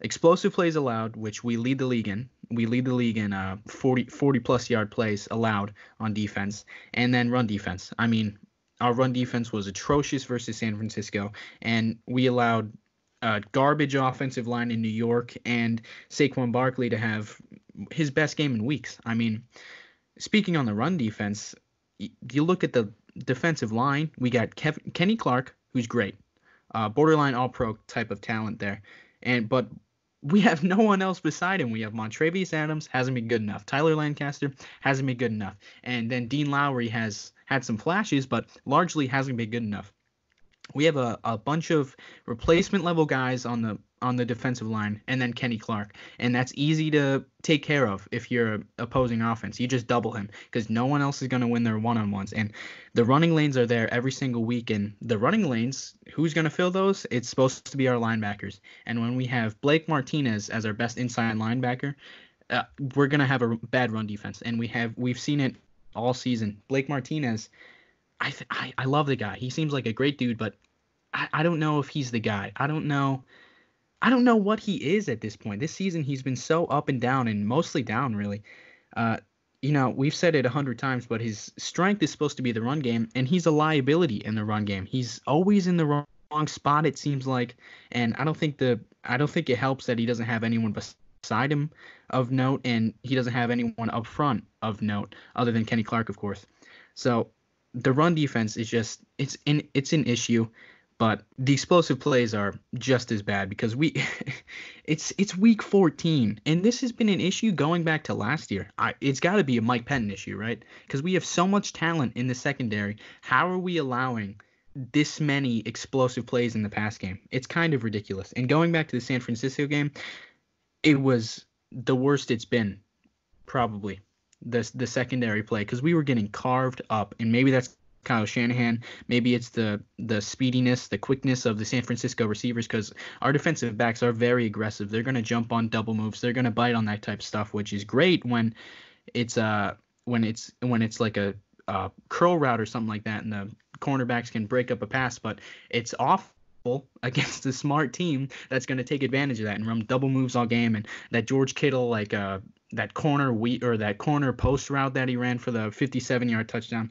explosive plays allowed, which we lead the league in. We lead the league in uh 40 40 plus yard plays allowed on defense, and then run defense. I mean, our run defense was atrocious versus San Francisco, and we allowed a garbage offensive line in New York and Saquon Barkley to have his best game in weeks. I mean, speaking on the run defense, you look at the defensive line. We got Kev- Kenny Clark, who's great, uh, borderline All Pro type of talent there, and but we have no one else beside him. We have Montravius Adams hasn't been good enough. Tyler Lancaster hasn't been good enough, and then Dean Lowry has had some flashes, but largely hasn't been good enough. We have a, a bunch of replacement level guys on the on the defensive line, and then Kenny Clark. And that's easy to take care of if you're opposing offense. You just double him because no one else is going to win their one on ones. And the running lanes are there every single week. And the running lanes, who's going to fill those? It's supposed to be our linebackers. And when we have Blake Martinez as our best inside linebacker, uh, we're going to have a bad run defense. And we have we've seen it all season. Blake Martinez. I, th- I, I love the guy. He seems like a great dude, but I, I don't know if he's the guy. I don't know I don't know what he is at this point. This season, he's been so up and down, and mostly down, really. Uh, you know, we've said it a hundred times, but his strength is supposed to be the run game, and he's a liability in the run game. He's always in the wrong spot, it seems like, and I don't think the I don't think it helps that he doesn't have anyone beside him of note, and he doesn't have anyone up front of note other than Kenny Clark, of course. So the run defense is just it's in it's an issue but the explosive plays are just as bad because we <laughs> it's it's week 14 and this has been an issue going back to last year. I, it's got to be a Mike Pettine issue right? Because we have so much talent in the secondary. How are we allowing this many explosive plays in the pass game? It's kind of ridiculous. And going back to the San Francisco game it was the worst it's been probably the, the secondary play because we were getting carved up and maybe that's Kyle Shanahan. Maybe it's the the speediness, the quickness of the San Francisco receivers because our defensive backs are very aggressive. They're going to jump on double moves. They're going to bite on that type of stuff, which is great when it's uh when it's when it's like a, a curl route or something like that, and the cornerbacks can break up a pass. But it's awful <laughs> against a smart team that's going to take advantage of that and run double moves all game. And that George Kittle like uh that corner we or that corner post route that he ran for the 57 yard touchdown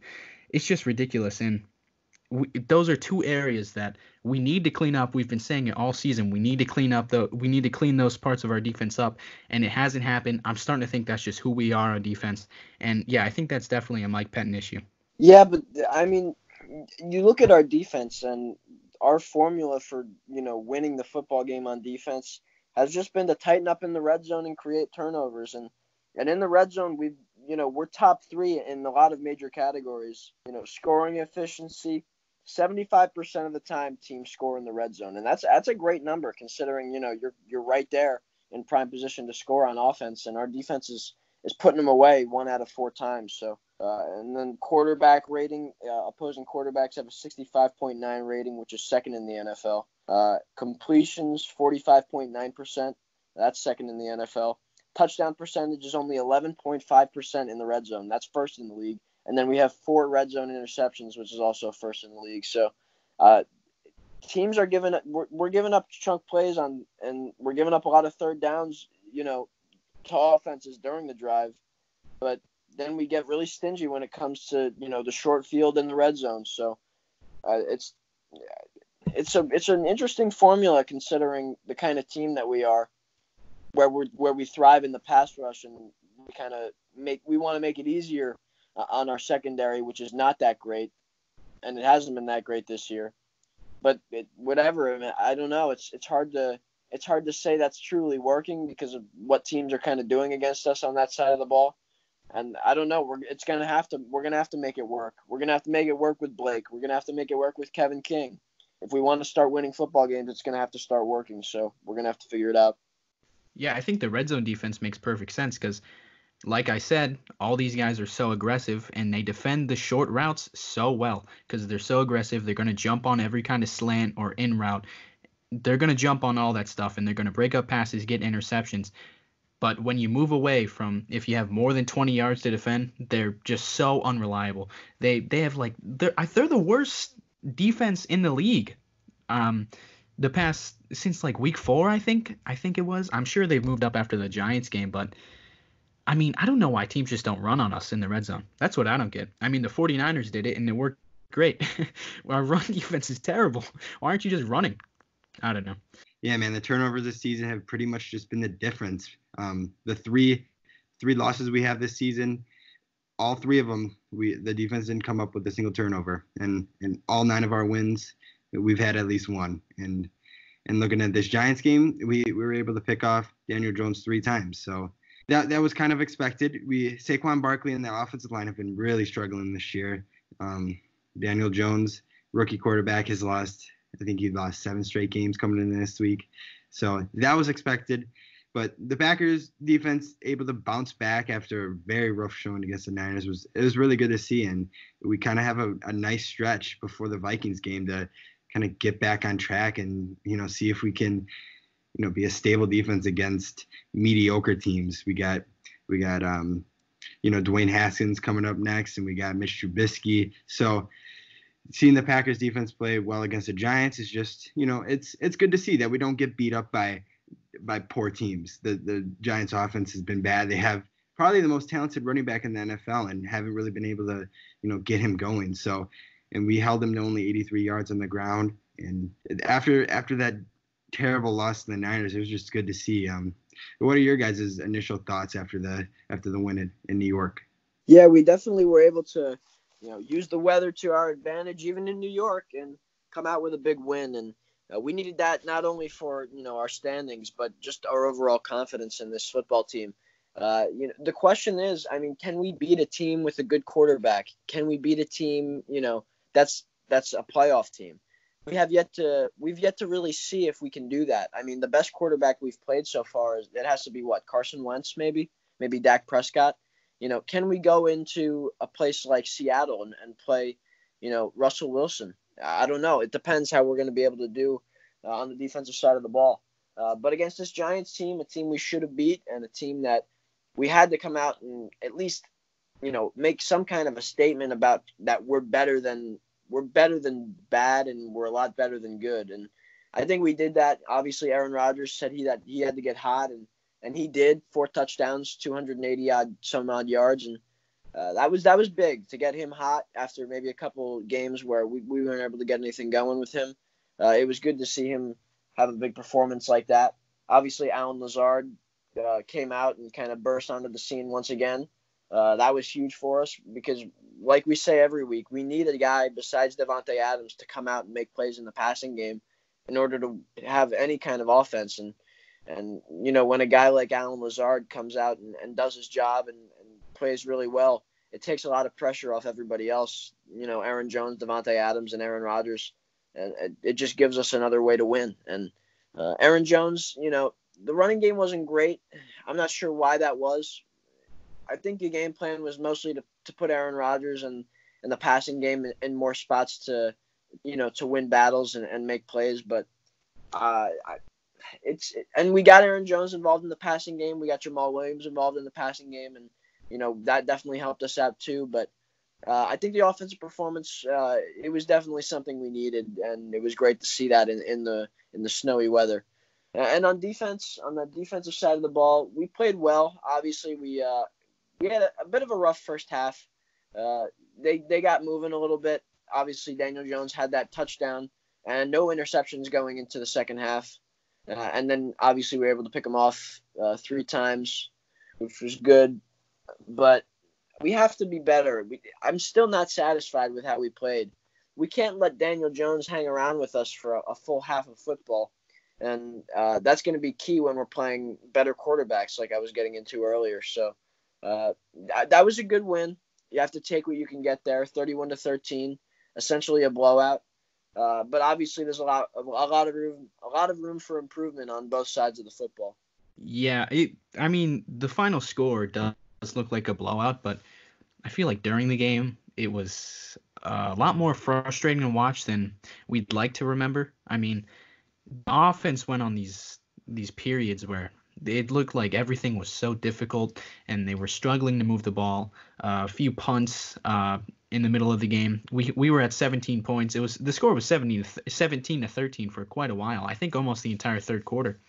it's just ridiculous. And we, those are two areas that we need to clean up. We've been saying it all season. We need to clean up the we need to clean those parts of our defense up, and it hasn't happened. I'm starting to think that's just who we are on defense. And yeah, I think that's definitely a Mike Pettine issue. Yeah, but I mean, you look at our defense and our formula for you know winning the football game on defense has just been to tighten up in the red zone and create turnovers and and in the red zone we've you know, we're top three in a lot of major categories. You know, scoring efficiency, 75% of the time teams score in the red zone. And that's that's a great number considering, you know, you're you're right there in prime position to score on offense and our defense is is putting them away one out of four times. So, uh, and then quarterback rating, uh, opposing quarterbacks have a 65.9 rating, which is second in the NFL. Uh, completions, 45.9%. That's second in the NFL touchdown percentage is only 11.5% in the red zone. That's first in the league. And then we have four red zone interceptions, which is also first in the league. So uh, teams are giving we're, we're giving up chunk plays on, and we're giving up a lot of third downs, you know, to offenses during the drive. But then we get really stingy when it comes to you know the short field and the red zone. So uh, it's it's a it's an interesting formula considering the kind of team that we are where we where we thrive in the pass rush and we kind of make we want to make it easier uh, on our secondary, which is not that great, and it hasn't been that great this year. But it, whatever, I, mean, I don't know. It's it's hard to it's hard to say that's truly working because of what teams are kind of doing against us on that side of the ball. And I don't know. We're it's gonna have to we're gonna have to make it work. We're gonna have to make it work with Blake. We're gonna have to make it work with Kevin King. If we want to start winning football games, it's gonna have to start working. So we're gonna have to figure it out. Yeah, I think the red zone defense makes perfect sense because, like I said, all these guys are so aggressive and they defend the short routes so well because they're so aggressive. They're going to jump on every kind of slant or in route. They're going to jump on all that stuff and they're going to break up passes, get interceptions. But when you move away from if you have more than 20 yards to defend, they're just so unreliable. They they have like they're they're the worst defense in the league. Um, the past since like week four, I think I think it was. I'm sure they've moved up after the Giants game, but I mean, I don't know why teams just don't run on us in the red zone. That's what I don't get. I mean, the 49ers did it and it worked great. <laughs> Our run <laughs> defense is terrible. Why aren't you just running? I don't know. Yeah, man, the turnovers this season have pretty much just been the difference. Um, the three three losses we have this season, all three of them, we the defense didn't come up with a single turnover, and and all nine of our wins, we've had at least one. And and looking at this Giants game, we, we were able to pick off Daniel Jones three times. So that that was kind of expected. We Saquon Barkley and the offensive line have been really struggling this year. Um, Daniel Jones, rookie quarterback, has lost. I think he lost seven straight games coming in this week. So that was expected. But the Packers defense able to bounce back after a very rough showing against the Niners was it was really good to see. And we kind of have a, a nice stretch before the Vikings game to kind of get back on track and you know see if we can you know be a stable defense against mediocre teams. We got we got um you know Dwayne Haskins coming up next, and we got Mitch Trubisky. So seeing the Packers defense play well against the Giants is just you know it's it's good to see that we don't get beat up by by poor teams. The the Giants offense has been bad. They have probably the most talented running back in the NFL and haven't really been able to you know get him going. So and we held them to only 83 yards on the ground. And after after that terrible loss to the Niners, it was just good to see. Um, what are your guys' initial thoughts after the after the win in, in New York? Yeah, we definitely were able to, you know, use the weather to our advantage, even in New York, and come out with a big win. And uh, we needed that not only for you know our standings, but just our overall confidence in this football team. Uh, you know, the question is, I mean, can we beat a team with a good quarterback? Can we beat a team, you know, that's that's a playoff team. We have yet to we've yet to really see if we can do that. I mean, the best quarterback we've played so far is it has to be what Carson Wentz maybe, maybe Dak Prescott. You know, can we go into a place like Seattle and, and play, you know, Russell Wilson? I don't know. It depends how we're going to be able to do uh, on the defensive side of the ball. Uh, but against this Giants team, a team we should have beat, and a team that we had to come out and at least you know make some kind of a statement about that we're better than we're better than bad and we're a lot better than good and I think we did that. Obviously, Aaron Rodgers said he that he had to get hot, and and he did. Four touchdowns, 280 odd some odd yards, and uh, that was that was big to get him hot after maybe a couple games where we, we weren't able to get anything going with him. Uh, it was good to see him have a big performance like that. Obviously, Allen Lazard uh, came out and kind of burst onto the scene once again. Uh, that was huge for us because, like we say every week, we need a guy besides Davante Adams to come out and make plays in the passing game in order to have any kind of offense. And and you know when a guy like Allen Lazard comes out and, and does his job and, and plays really well, it takes a lot of pressure off everybody else. You know, Aaron Jones, Davante Adams, and Aaron Rodgers, and it, it just gives us another way to win. And uh, Aaron Jones, you know, the running game wasn't great. I'm not sure why that was. I think the game plan was mostly to, to put Aaron Rodgers and, and the passing game in, in more spots to, you know, to win battles and, and make plays. But uh, I, it's and we got Aaron Jones involved in the passing game. We got Jamaal Williams involved in the passing game, and you know that definitely helped us out too. But uh, I think the offensive performance uh, it was definitely something we needed, and it was great to see that in, in the in the snowy weather. And on defense, on the defensive side of the ball, we played well. Obviously, we uh, we had a, a, bit of a rough first half. Uh, they they got moving a little bit. Obviously, Daniel Jones had that touchdown and no interceptions going into the second half. Uh, and then obviously we were able to pick them off uh, three times, which was good. But we have to be better. We, I'm still not satisfied with how we played. We can't let Daniel Jones hang around with us for a, a full half of football. And uh, that's going to be key when we're playing better quarterbacks, like I was getting into earlier. So uh, that was a good win. You have to take what you can get there, 31 to 13, essentially a blowout. Uh, but obviously, there's a lot, a lot of room, a lot of room for improvement on both sides of the football. Yeah, it, I mean, the final score does look like a blowout, but I feel like during the game it was a lot more frustrating to watch than we'd like to remember. I mean, offense went on these these periods where it looked like everything was so difficult, and they were struggling to move the ball. Uh, a few punts uh, in the middle of the game. We we were at 17 points. It was the score was 17 to 17 to 13 for quite a while. I think almost the entire third quarter.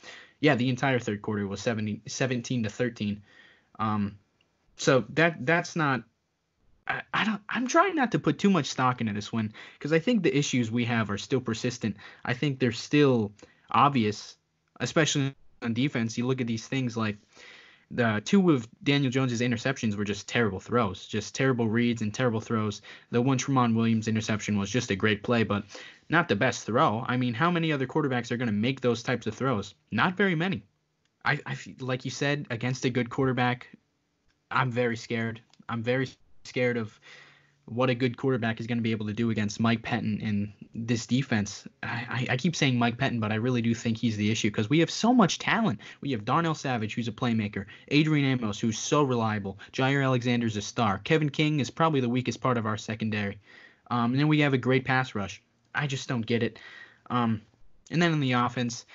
Yeah, the entire third quarter was 70, 17 to 13. Um, so that that's not. I, I don't. I'm trying not to put too much stock into this one because I think the issues we have are still persistent. I think they're still obvious, especially on defense. You look at these things like the two of Daniel Jones's interceptions were just terrible throws, just terrible reads and terrible throws. The one Tramon Williams interception was just a great play, but not the best throw. I mean, how many other quarterbacks are going to make those types of throws? Not very many. I, I like you said against a good quarterback, I'm very scared. I'm very scared of what a good quarterback is going to be able to do against Mike Pettine in this defense. I, I keep saying Mike Pettine, but I really do think he's the issue because we have so much talent. We have Darnell Savage, who's a playmaker, Adrian Amos, who's so reliable, Jaire Alexander's a star, Kevin King is probably the weakest part of our secondary, um, and then we have a great pass rush. I just don't get it. Um, and then in the offense,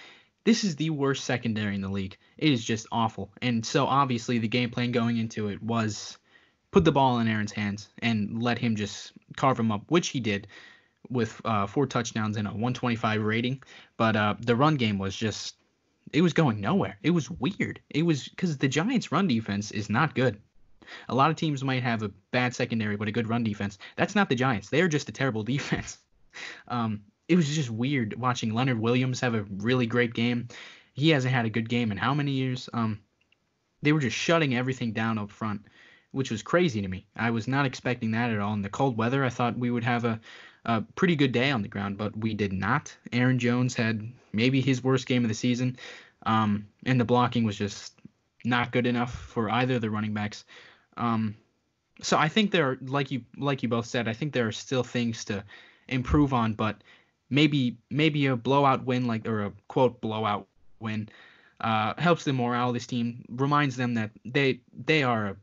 this is the worst secondary in the league. It is just awful. And so obviously the game plan going into it was put the ball in Aaron's hands and let him just carve him up, which he did with uh, four touchdowns and a 125 rating. But uh, the run game was just, it was going nowhere. It was weird. It was because the Giants' run defense is not good. A lot of teams might have a bad secondary but a good run defense. That's not the Giants. They're just a terrible <laughs> defense. Um, it was just weird watching Leonard Williams have a really great game. He hasn't had a good game in how many years? Um, they were just shutting everything down up front which was crazy to me. I was not expecting that at all. In the cold weather, I thought we would have a, a pretty good day on the ground, but we did not. Aaron Jones had maybe his worst game of the season, um, and the blocking was just not good enough for either of the running backs. Um, so I think there are, like you like you both said, I think there are still things to improve on, but maybe maybe a blowout win like or a quote blowout win uh, helps the morale of this team, reminds them that they they are a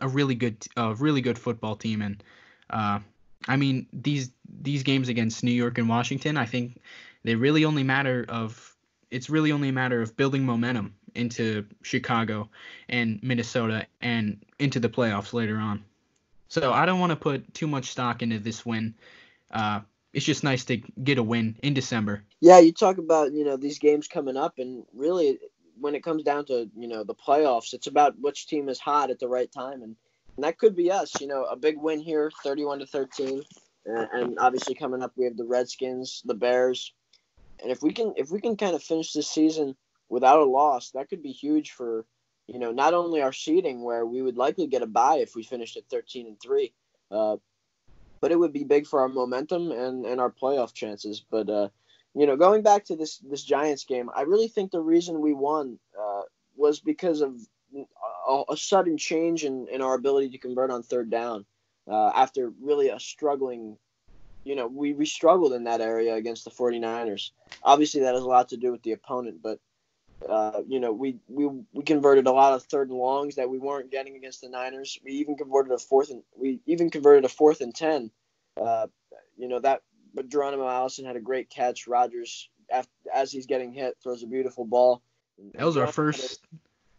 a really good a really good football team and uh, I mean these these games against New York and Washington I think they really only matter of it's really only a matter of building momentum into Chicago and Minnesota and into the playoffs later on. So I don't want to put too much stock into this win. Uh, it's just nice to get a win in December. Yeah, you talk about you know these games coming up, and really when it comes down to you know the playoffs, it's about which team is hot at the right time, and, and that could be us. You know, a big win here, thirty-one to thirteen, and, obviously coming up we have the Redskins, the Bears, and if we can if we can kind of finish this season without a loss, that could be huge for you know not only our seeding where we would likely get a bye if we finished at thirteen and three, uh, but it would be big for our momentum and and our playoff chances. But uh, you know, going back to this this Giants game, I really think the reason we won uh, was because of a, a, sudden change in, in our ability to convert on third down uh, after really a struggling. You know, we, we struggled in that area against the 49ers. Obviously, that has a lot to do with the opponent, but uh, you know, we, we we converted a lot of third and longs that we weren't getting against the Niners. We even converted a fourth and we even converted a fourth and ten. Uh, you know that but Geronimo Allison had a great catch. Rodgers, after, as he's getting hit, throws a beautiful ball. That was our first.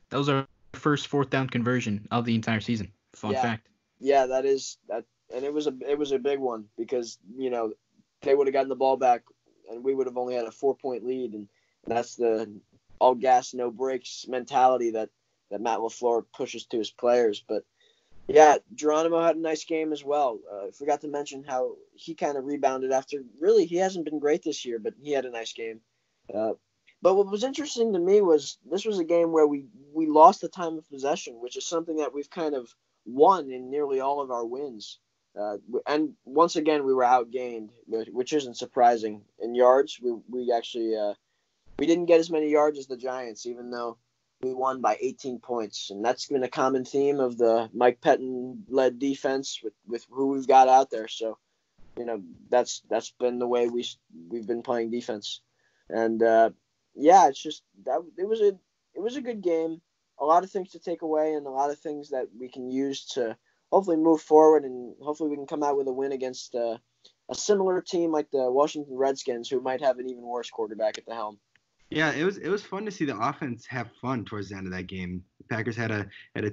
That was our first fourth down conversion of the entire season. Fun yeah, fact. Yeah, that is that, and it was a it was a big one because you know they would have gotten the ball back, and we would have only had a four point lead, and that's the all gas no brakes mentality that that Matt LaFleur pushes to his players. But yeah, Geronimo had a nice game as well. Uh, forgot to mention how he kind of rebounded after really he hasn't been great this year, but he had a nice game. Uh, but what was interesting to me was this was a game where we we lost the time of possession, which is something that we've kind of won in nearly all of our wins. Uh, and once again, we were outgained, which isn't surprising. In yards, we we actually uh, we didn't get as many yards as the Giants, even though we won by 18 points, and that's been a common theme of the Mike Pettine led defense with, with who we've got out there. So, you know, that's that's been the way we we've been playing defense, and uh, yeah, it's just that it was a it was a good game. A lot of things to take away, and a lot of things that we can use to hopefully move forward, and hopefully we can come out with a win against uh, a similar team like the Washington Redskins, who might have an even worse quarterback at the helm. Yeah, it was it was fun to see the offense have fun towards the end of that game. The Packers had a had a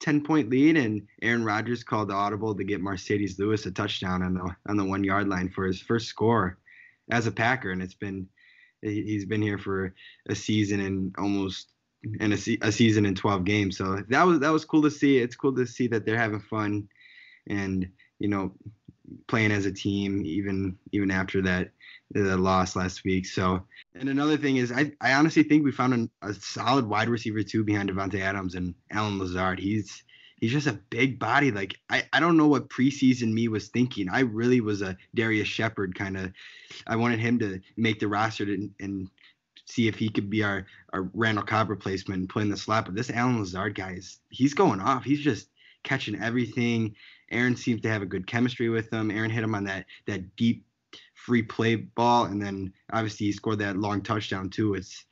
10 point lead and Aaron Rodgers called the audible to get Marcedes Lewis a touchdown on the on the 1 yard line for his first score as a Packer and it's been he's been here for a season and almost and a, a season in 12 games. So that was that was cool to see. It's cool to see that they're having fun and you know playing as a team even even after that the loss last week. So and another thing is I, I honestly think we found an, a solid wide receiver too behind Davante Adams and Allen Lazard. He's he's just a big body. Like I, I don't know what preseason me was thinking. I really was a Darrius Shepherd kind of. I wanted him to make the roster and, and see if he could be our, our Randall Cobb replacement and play in the slot. But this Allen Lazard guy is he's going off. He's just catching everything. Aaron seems to have a good chemistry with him. Aaron hit him on that that deep free play ball, and then obviously he scored that long touchdown too. It's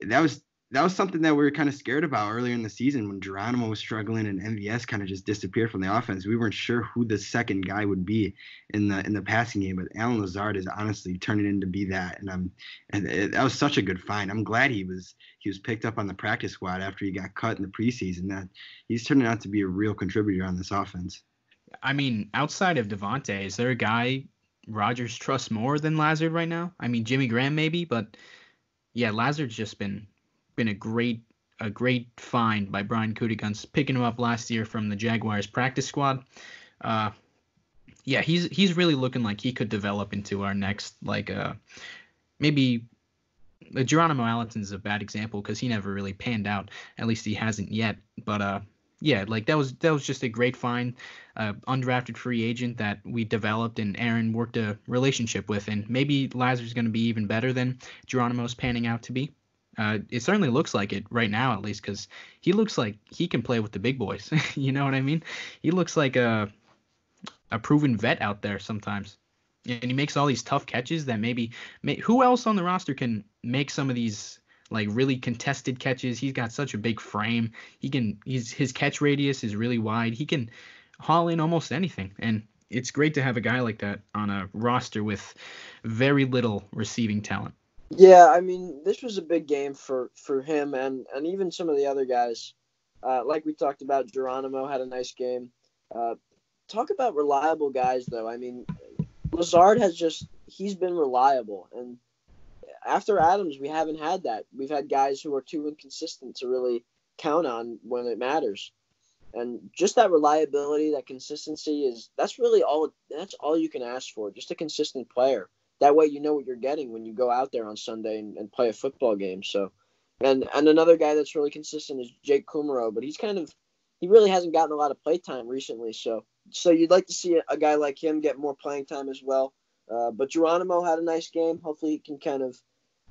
that was that was something that we were kind of scared about earlier in the season when Geronimo was struggling and MVS kind of just disappeared from the offense. We weren't sure who the second guy would be in the in the passing game, but Allen Lazard is honestly turning into be that, and I'm and it, that was such a good find. I'm glad he was he was picked up on the practice squad after he got cut in the preseason. That he's turning out to be a real contributor on this offense. I mean, outside of Davante, is there a guy Rodgers trusts more than Lazard right now? I mean, Jimmy Graham maybe, but yeah, Lazard's just been been a great a great find by Brian Gutekunst picking him up last year from the Jaguars practice squad. Uh, yeah, he's he's really looking like he could develop into our next like uh maybe uh, Geronimo Allison's a bad example because he never really panned out. At least he hasn't yet. But uh, yeah, like that was that was just a great find, uh, undrafted free agent that we developed and Aaron worked a relationship with, and maybe Lazard's going to be even better than Geronimo's panning out to be. Uh, it certainly looks like it right now, at least, because he looks like he can play with the big boys. <laughs> you know what I mean? He looks like a a proven vet out there sometimes, and he makes all these tough catches that maybe may, who else on the roster can make some of these like really contested catches. He's got such a big frame. He can he's his catch radius is really wide. He can haul in almost anything, and it's great to have a guy like that on a roster with very little receiving talent. Yeah, I mean, this was a big game for for him and and even some of the other guys. Uh, like we talked about, Geronimo had a nice game. Uh, talk about reliable guys, though. I mean, Lazard has just he's been reliable, and after Adams, we haven't had that. We've had guys who are too inconsistent to really count on when it matters, and just that reliability, that consistency is that's really all. That's all you can ask for. Just a consistent player that way you know what you're getting when you go out there on Sunday and, and play a football game. So, and and another guy that's really consistent is Jake Kumerow, but he's kind of he really hasn't gotten a lot of play time recently. So, so you'd like to see a, a guy like him get more playing time as well. Uh, but Geronimo had a nice game. Hopefully, he can kind of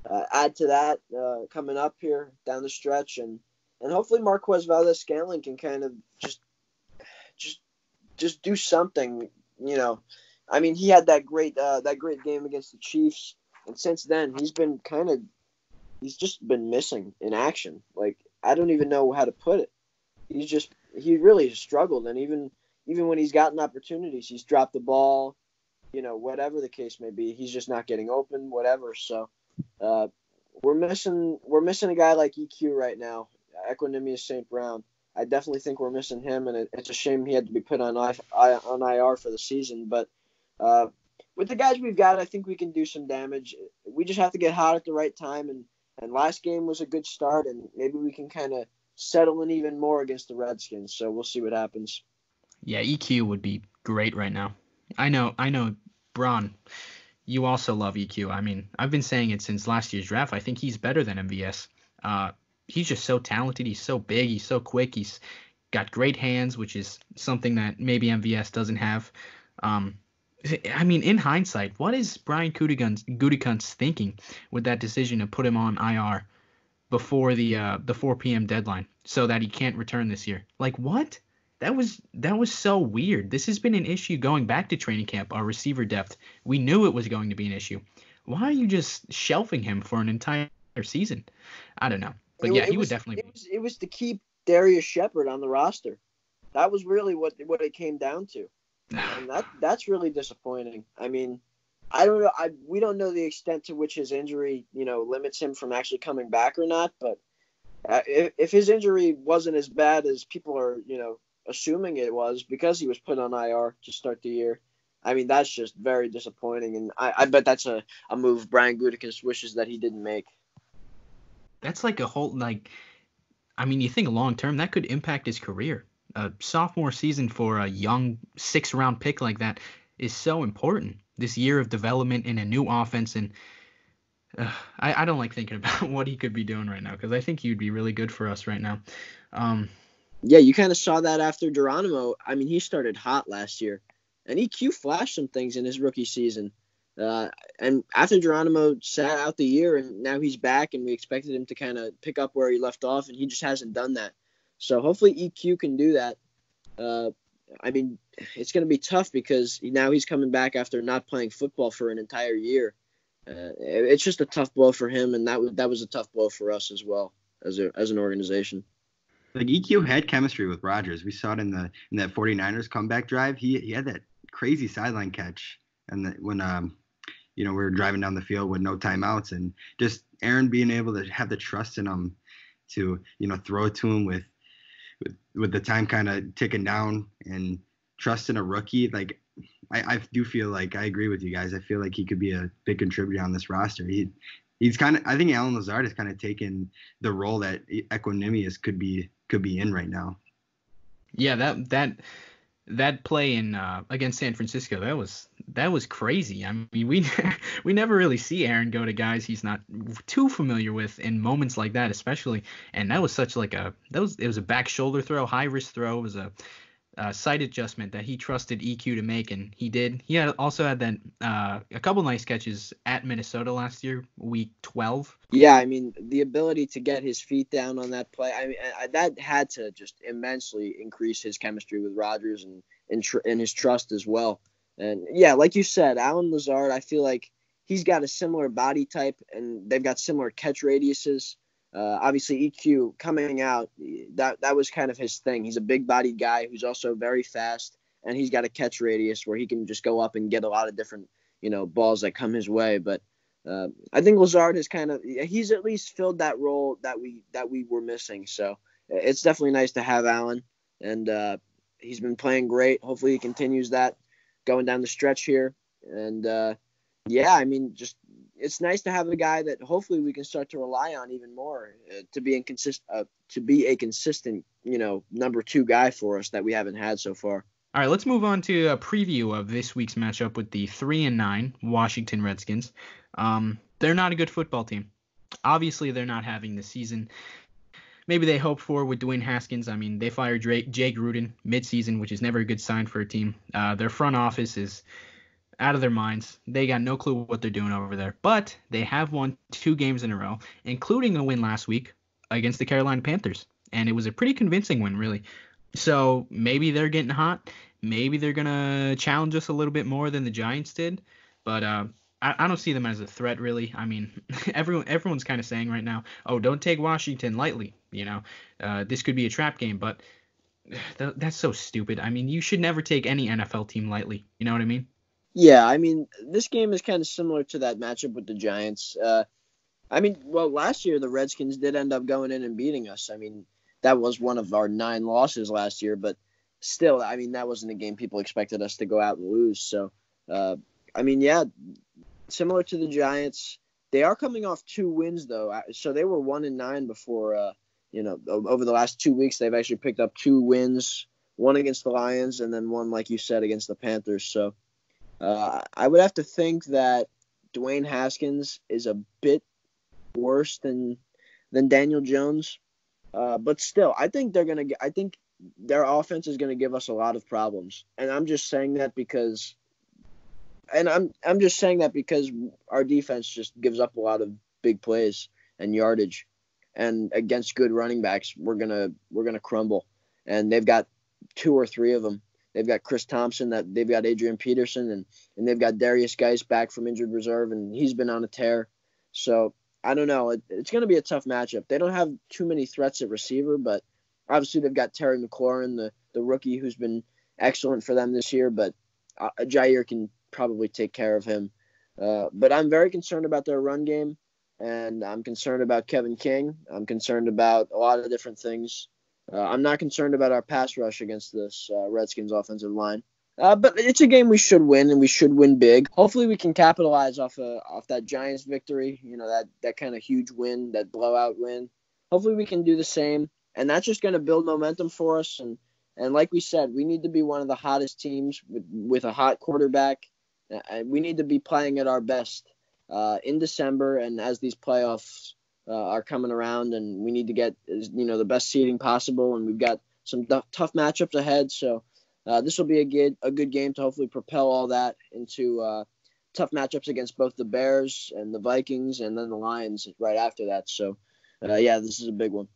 uh, add to that uh, coming up here down the stretch, and and hopefully Marquez Valdes-Scantling can kind of just just just do something. You know, I mean, he had that great uh, that great game against the Chiefs, and since then he's been kind of he's just been missing in action. Like I don't even know how to put it. He's just he really struggled, and even even when he's gotten opportunities, he's dropped the ball. You know, whatever the case may be, he's just not getting open. Whatever. So uh, we're missing we're missing a guy like EQ right now, Equanimeous St. Brown. I definitely think we're missing him, and it, it's a shame he had to be put on I, on IR for the season. But uh, with the guys we've got, I think we can do some damage. We just have to get hot at the right time, and and last game was a good start, and maybe we can kind of settle in even more against the Redskins. So we'll see what happens. Yeah, EQ would be great right now. I know, I know, Bron. You also love EQ. I mean, I've been saying it since last year's draft. I think he's better than MVS. Uh, he's just so talented. He's so big. He's so quick. He's got great hands, which is something that maybe MVS doesn't have. Um, I mean, in hindsight, what is Brian Gutekunst thinking with that decision to put him on IR before the uh, the 4 p.m. deadline so that he can't return this year? Like what? That was that was so weird. This has been an issue going back to training camp. Our receiver depth. We knew it was going to be an issue. Why are you just shelving him for an entire season? I don't know. But it, yeah, it he was, would definitely. It was, it was to keep Darrius Shepherd on the roster. That was really what what it came down to and that that's really disappointing. I mean, I don't know. I we don't know the extent to which his injury, you know, limits him from actually coming back or not. But uh, if, if his injury wasn't as bad as people are, you know, assuming it was because he was put on IR to start the year, I mean that's just very disappointing. And I, I bet that's a, a move Brian Gutekunst wishes that he didn't make. That's like a whole like, I mean, you think long term that could impact his career. A sophomore season for a young six round pick like that is so important. This year of development in a new offense, and uh, I, I don't like thinking <laughs> about what he could be doing right now because I think he'd be really good for us right now. Um, yeah, you kind of saw that after Geronimo. I mean, he started hot last year, and EQ flashed some things in his rookie season. Uh, and after Geronimo sat out the year, and now he's back, and we expected him to kind of pick up where he left off, and he just hasn't done that. So hopefully EQ can do that. Uh, I mean, it's going to be tough because now he's coming back after not playing football for an entire year. Uh, it's just a tough blow for him, and that was that was a tough blow for us as well as a, as an organization. Like EQ had chemistry with Rodgers. We saw it in the in that 49ers comeback drive. He he had that crazy sideline catch, and the, when um you know we were driving down the field with no timeouts, and just Aaron being able to have the trust in him to you know throw it to him with with, with the time kind of ticking down and trusting a rookie. Like I, I do feel like I agree with you guys. I feel like he could be a big contributor on this roster. He he's kind of I think Allen Lazard has kind of taken the role that Equanimeous could be could be in right now. Yeah, that that that play in uh, against San Francisco that was that was crazy. I mean, we <laughs> we never really see Aaron go to guys he's not too familiar with in moments like that, especially. And that was such like a that was it was a back shoulder throw, high risk throw. It was a uh, sight adjustment that he trusted EQ to make, and he did. He had also had that uh, a couple nice catches at Minnesota last year, week 12. Yeah, I mean the ability to get his feet down on that play, I mean I, that had to just immensely increase his chemistry with Rodgers and and, tr- and his trust as well. And yeah, like you said, Allen Lazard, I feel like he's got a similar body type, and they've got similar catch radiuses. Uh, obviously, EQ coming out, that that was kind of his thing. He's a big bodied guy who's also very fast, and he's got a catch radius where he can just go up and get a lot of different, you know, balls that come his way. But uh, I think Lazard has kind of he's at least filled that role that we that we were missing. So it's definitely nice to have Allen, and uh, he's been playing great. Hopefully, he continues that going down the stretch here. And uh, yeah, I mean, just it's nice to have a guy that hopefully we can start to rely on even more uh, to be inconsistent, uh, to be a consistent, you know, number two guy for us that we haven't had so far. All right, let's move on to a preview of this week's matchup with the three and nine Washington Redskins. Um, they're not a good football team. Obviously, they're not having the season maybe they hoped for with Dwayne Haskins. I mean, they fired Drake, Jay Gruden midseason, which is never a good sign for a team. Uh, their front office is out of their minds. They got no clue what they're doing over there. But they have won two games in a row, including a win last week against the Carolina Panthers. And it was a pretty convincing win, really. So maybe they're getting hot. Maybe they're going to challenge us a little bit more than the Giants did. But uh, I, I don't see them as a threat, really. I mean, <laughs> everyone everyone's kind of saying right now, oh, don't take Washington lightly. You know, uh, this could be a trap game. But <sighs> th- that's so stupid. I mean, you should never take any NFL team lightly. You know what I mean? Yeah, I mean, this game is kind of similar to that matchup with the Giants. Uh, I mean, well, last year the Redskins did end up going in and beating us. I mean, that was one of our nine losses last year, but still, I mean, that wasn't a game people expected us to go out and lose. So, uh, I mean, yeah, similar to the Giants, they are coming off two wins though. So they were one and nine before. Uh, you know, over the last two weeks, they've actually picked up two wins, one against the Lions and then one, like you said, against the Panthers. So uh, I would have to think that Dwayne Haskins is a bit worse than than Daniel Jones, uh, but still, I think they're gonna. I think their offense is gonna give us a lot of problems, and I'm just saying that because, and I'm I'm just saying that because our defense just gives up a lot of big plays and yardage, and against good running backs, we're gonna we're gonna crumble, and they've got two or three of them They've got Chris Thompson, that they've got Adrian Peterson, and and they've got Derrius Guice back from injured reserve, and he's been on a tear. So I don't know. It, it's going to be a tough matchup. They don't have too many threats at receiver, but obviously they've got Terry McLaurin, the the rookie who's been excellent for them this year. But uh, Jaire can probably take care of him. Uh, but I'm very concerned about their run game, and I'm concerned about Kevin King. I'm concerned about a lot of different things. Uh, I'm not concerned about our pass rush against this uh, Redskins offensive line. Uh, but it's a game we should win, and we should win big. Hopefully, we can capitalize off a, off that Giants victory. You know that that kind of huge win, that blowout win. Hopefully, we can do the same, and that's just going to build momentum for us. And and like we said, we need to be one of the hottest teams with, with a hot quarterback. Uh, we need to be playing at our best uh, in December, and as these playoffs uh, are coming around, and we need to get you know the best seeding possible, and we've got some tough matchups ahead. So uh, this will be a good a good game to hopefully propel all that into uh, tough matchups against both the Bears and the Vikings, and then the Lions right after that. So uh, yeah, this is a big one.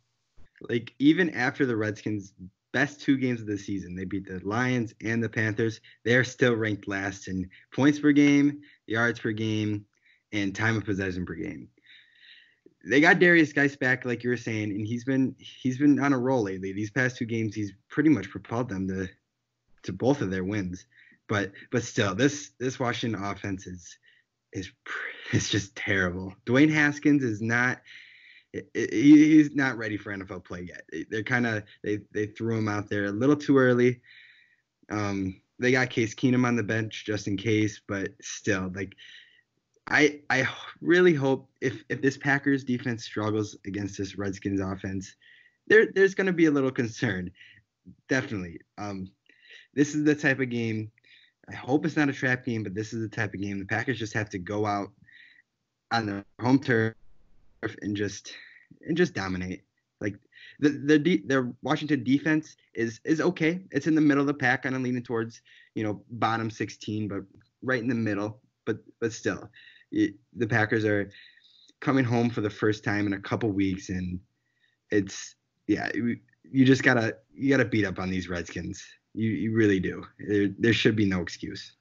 Like even after the Redskins best two games of the season. They beat the Lions and the Panthers. They're still ranked last in points per game, yards per game, and time of possession per game they got Derrius Guice back, like you were saying, and he's been he's been on a roll lately. These past two games, he's pretty much propelled them to to both of their wins. But but still, this this Washington offense is is <laughs> it's just terrible. Dwayne Haskins is not he's not ready for NFL play yet. They're kind of they they threw him out there a little too early. Um, they got Case Keenum on the bench just in case, but still, like I I really hope if if this Packers defense struggles against this Redskins offense, there there's going to be a little concern. Definitely. Um, this is the type of game. I hope it's not a trap game, but this is the type of game the Packers just have to go out on their home turf and just and just dominate. Like the the their Washington defense is is okay. It's in the middle of the pack, kind of leaning towards you know bottom 16, but right in the middle. But but still, the Packers are coming home for the first time in a couple weeks, and it's yeah, you just gotta you gotta beat up on these Redskins. You you really do. There, there should be no excuse.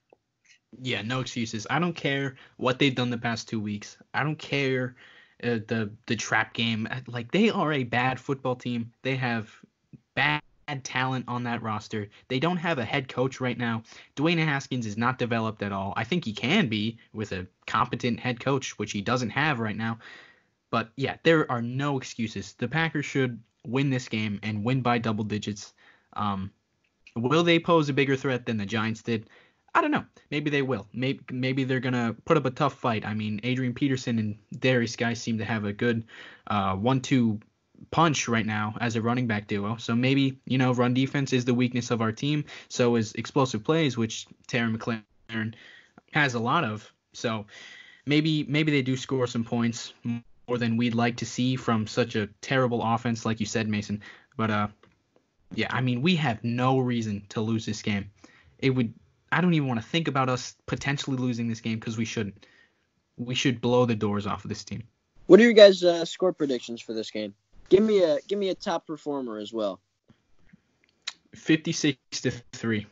Yeah, no excuses. I don't care what they've done the past two weeks. I don't care uh, the the trap game. Like they are a bad football team. They have bad talent on that roster. They don't have a head coach right now. Dwayne Haskins is not developed at all. I think he can be with a competent head coach, which he doesn't have right now. But yeah, there are no excuses. The Packers should win this game and win by double digits. Um, will they pose a bigger threat than the Giants did? I don't know. Maybe they will. Maybe maybe they're gonna put up a tough fight. I mean, Adrian Peterson and Derrius Guice seem to have a good uh, one-two punch right now as a running back duo. So maybe, you know, run defense is the weakness of our team. So is explosive plays, which Terry McLaurin has a lot of. So maybe maybe they do score some points more than we'd like to see from such a terrible offense, like you said, Mason. But uh, yeah, I mean, we have no reason to lose this game. It would. I don't even want to think about us potentially losing this game because we shouldn't. We should blow the doors off of this team. What are your guys' uh, score predictions for this game? Give me a give me a top performer as well. Fifty six to three.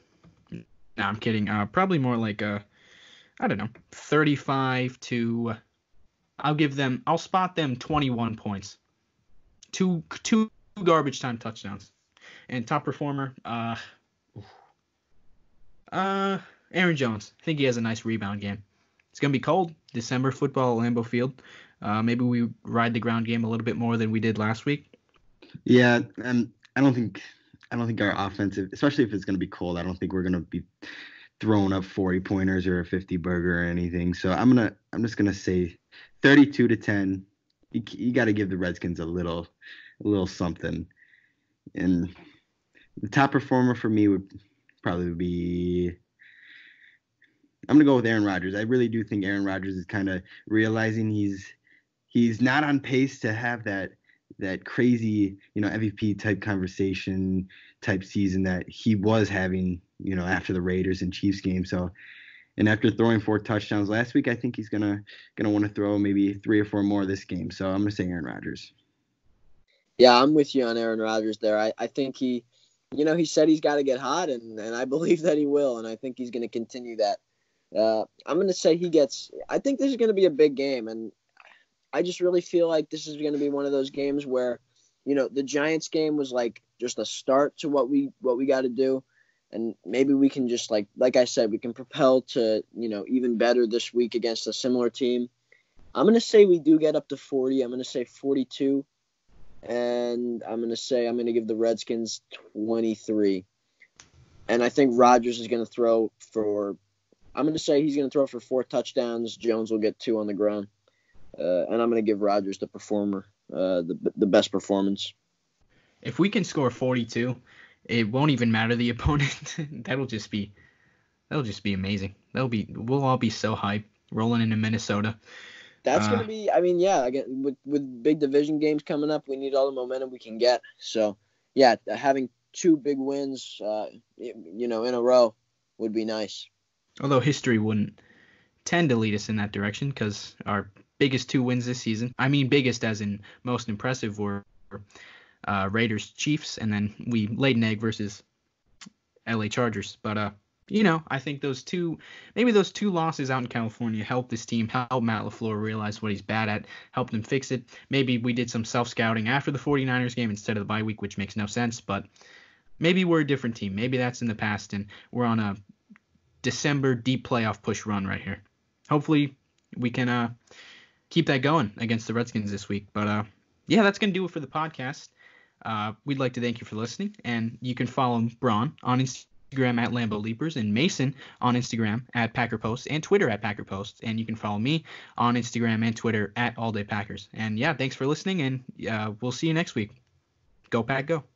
No, I'm kidding. Uh, probably more like a, I don't know, thirty five to. I'll give them. I'll spot them twenty one points. Two two garbage time touchdowns, and top performer. Uh. Uh, Aaron Jones. I think he has a nice rebound game. It's gonna be cold. December football Lambeau Field. Uh, maybe we ride the ground game a little bit more than we did last week. Yeah, and I don't think I don't think our offensive, especially if it's going to be cold, I don't think we're going to be throwing up 40 pointers or a 50 burger or anything. So I'm gonna I'm just gonna say 32 to 10. You, you got to give the Redskins a little a little something. And the top performer for me would probably be I'm gonna go with Aaron Rodgers. I really do think Aaron Rodgers is kind of realizing he's he's not on pace to have that that crazy, you know, MVP type conversation type season that he was having, you know, after the Raiders and Chiefs game. So, and after throwing four touchdowns last week, I think he's gonna gonna want to throw maybe three or four more this game. So I'm gonna say Aaron Rodgers. Yeah, I'm with you on Aaron Rodgers there. I, I think he, you know, he said he's got to get hot, and, and I <laughs> believe that he will, and I think he's going to continue that. Uh, I'm going to say he gets. I think this is going to be a big game, and I just really feel like this is going to be one of those games where, you know, the Giants game was like just a start to what we what we got to do, and maybe we can just like like I said, we can propel to you know even better this week against a similar team. I'm gonna say we do get up to 40. I'm gonna say 42, and I'm gonna say I'm gonna give the Redskins 23. And I think Rodgers is gonna throw for. I'm gonna say he's gonna throw for four touchdowns. Jones will get two on the ground, uh, and I'm gonna give Rodgers the performer, uh, the the best performance. If we can score 42, it won't even matter the <laughs> opponent. that'll just be that'll just be amazing. That'll be we'll all be so hyped rolling into Minnesota. That's uh, gonna be. I mean, yeah. Again, with with big division games coming up, we need all the momentum we can get. So, yeah, having two big wins, uh, you know, in a row would be nice. Although history wouldn't tend to lead us in that direction because our biggest two wins this season, I mean, biggest as in most impressive, were uh, Raiders Chiefs, and then we laid an egg versus LA Chargers. But uh, you know, I think those two, maybe those two losses out in California helped this team, help Matt LaFleur realize what he's bad at, helped him fix it. Maybe we did some self scouting after the 49ers game instead of the bye week, which makes no sense, but maybe we're a different team. Maybe that's in the past, and we're on a December deep playoff push run right here. Hopefully, we can uh, keep that going against the Redskins this week. But uh, yeah, that's going to do it for the podcast. Uh, we'd like to thank you for listening, and you can follow Bron on Instagram at Lambeau Leapers and Mason on Instagram at Packer Post and Twitter at Packer Post. And you can follow me on Instagram and Twitter at All Day Packers. And yeah, thanks for listening, and uh, we'll see you next week. Go Pack, go.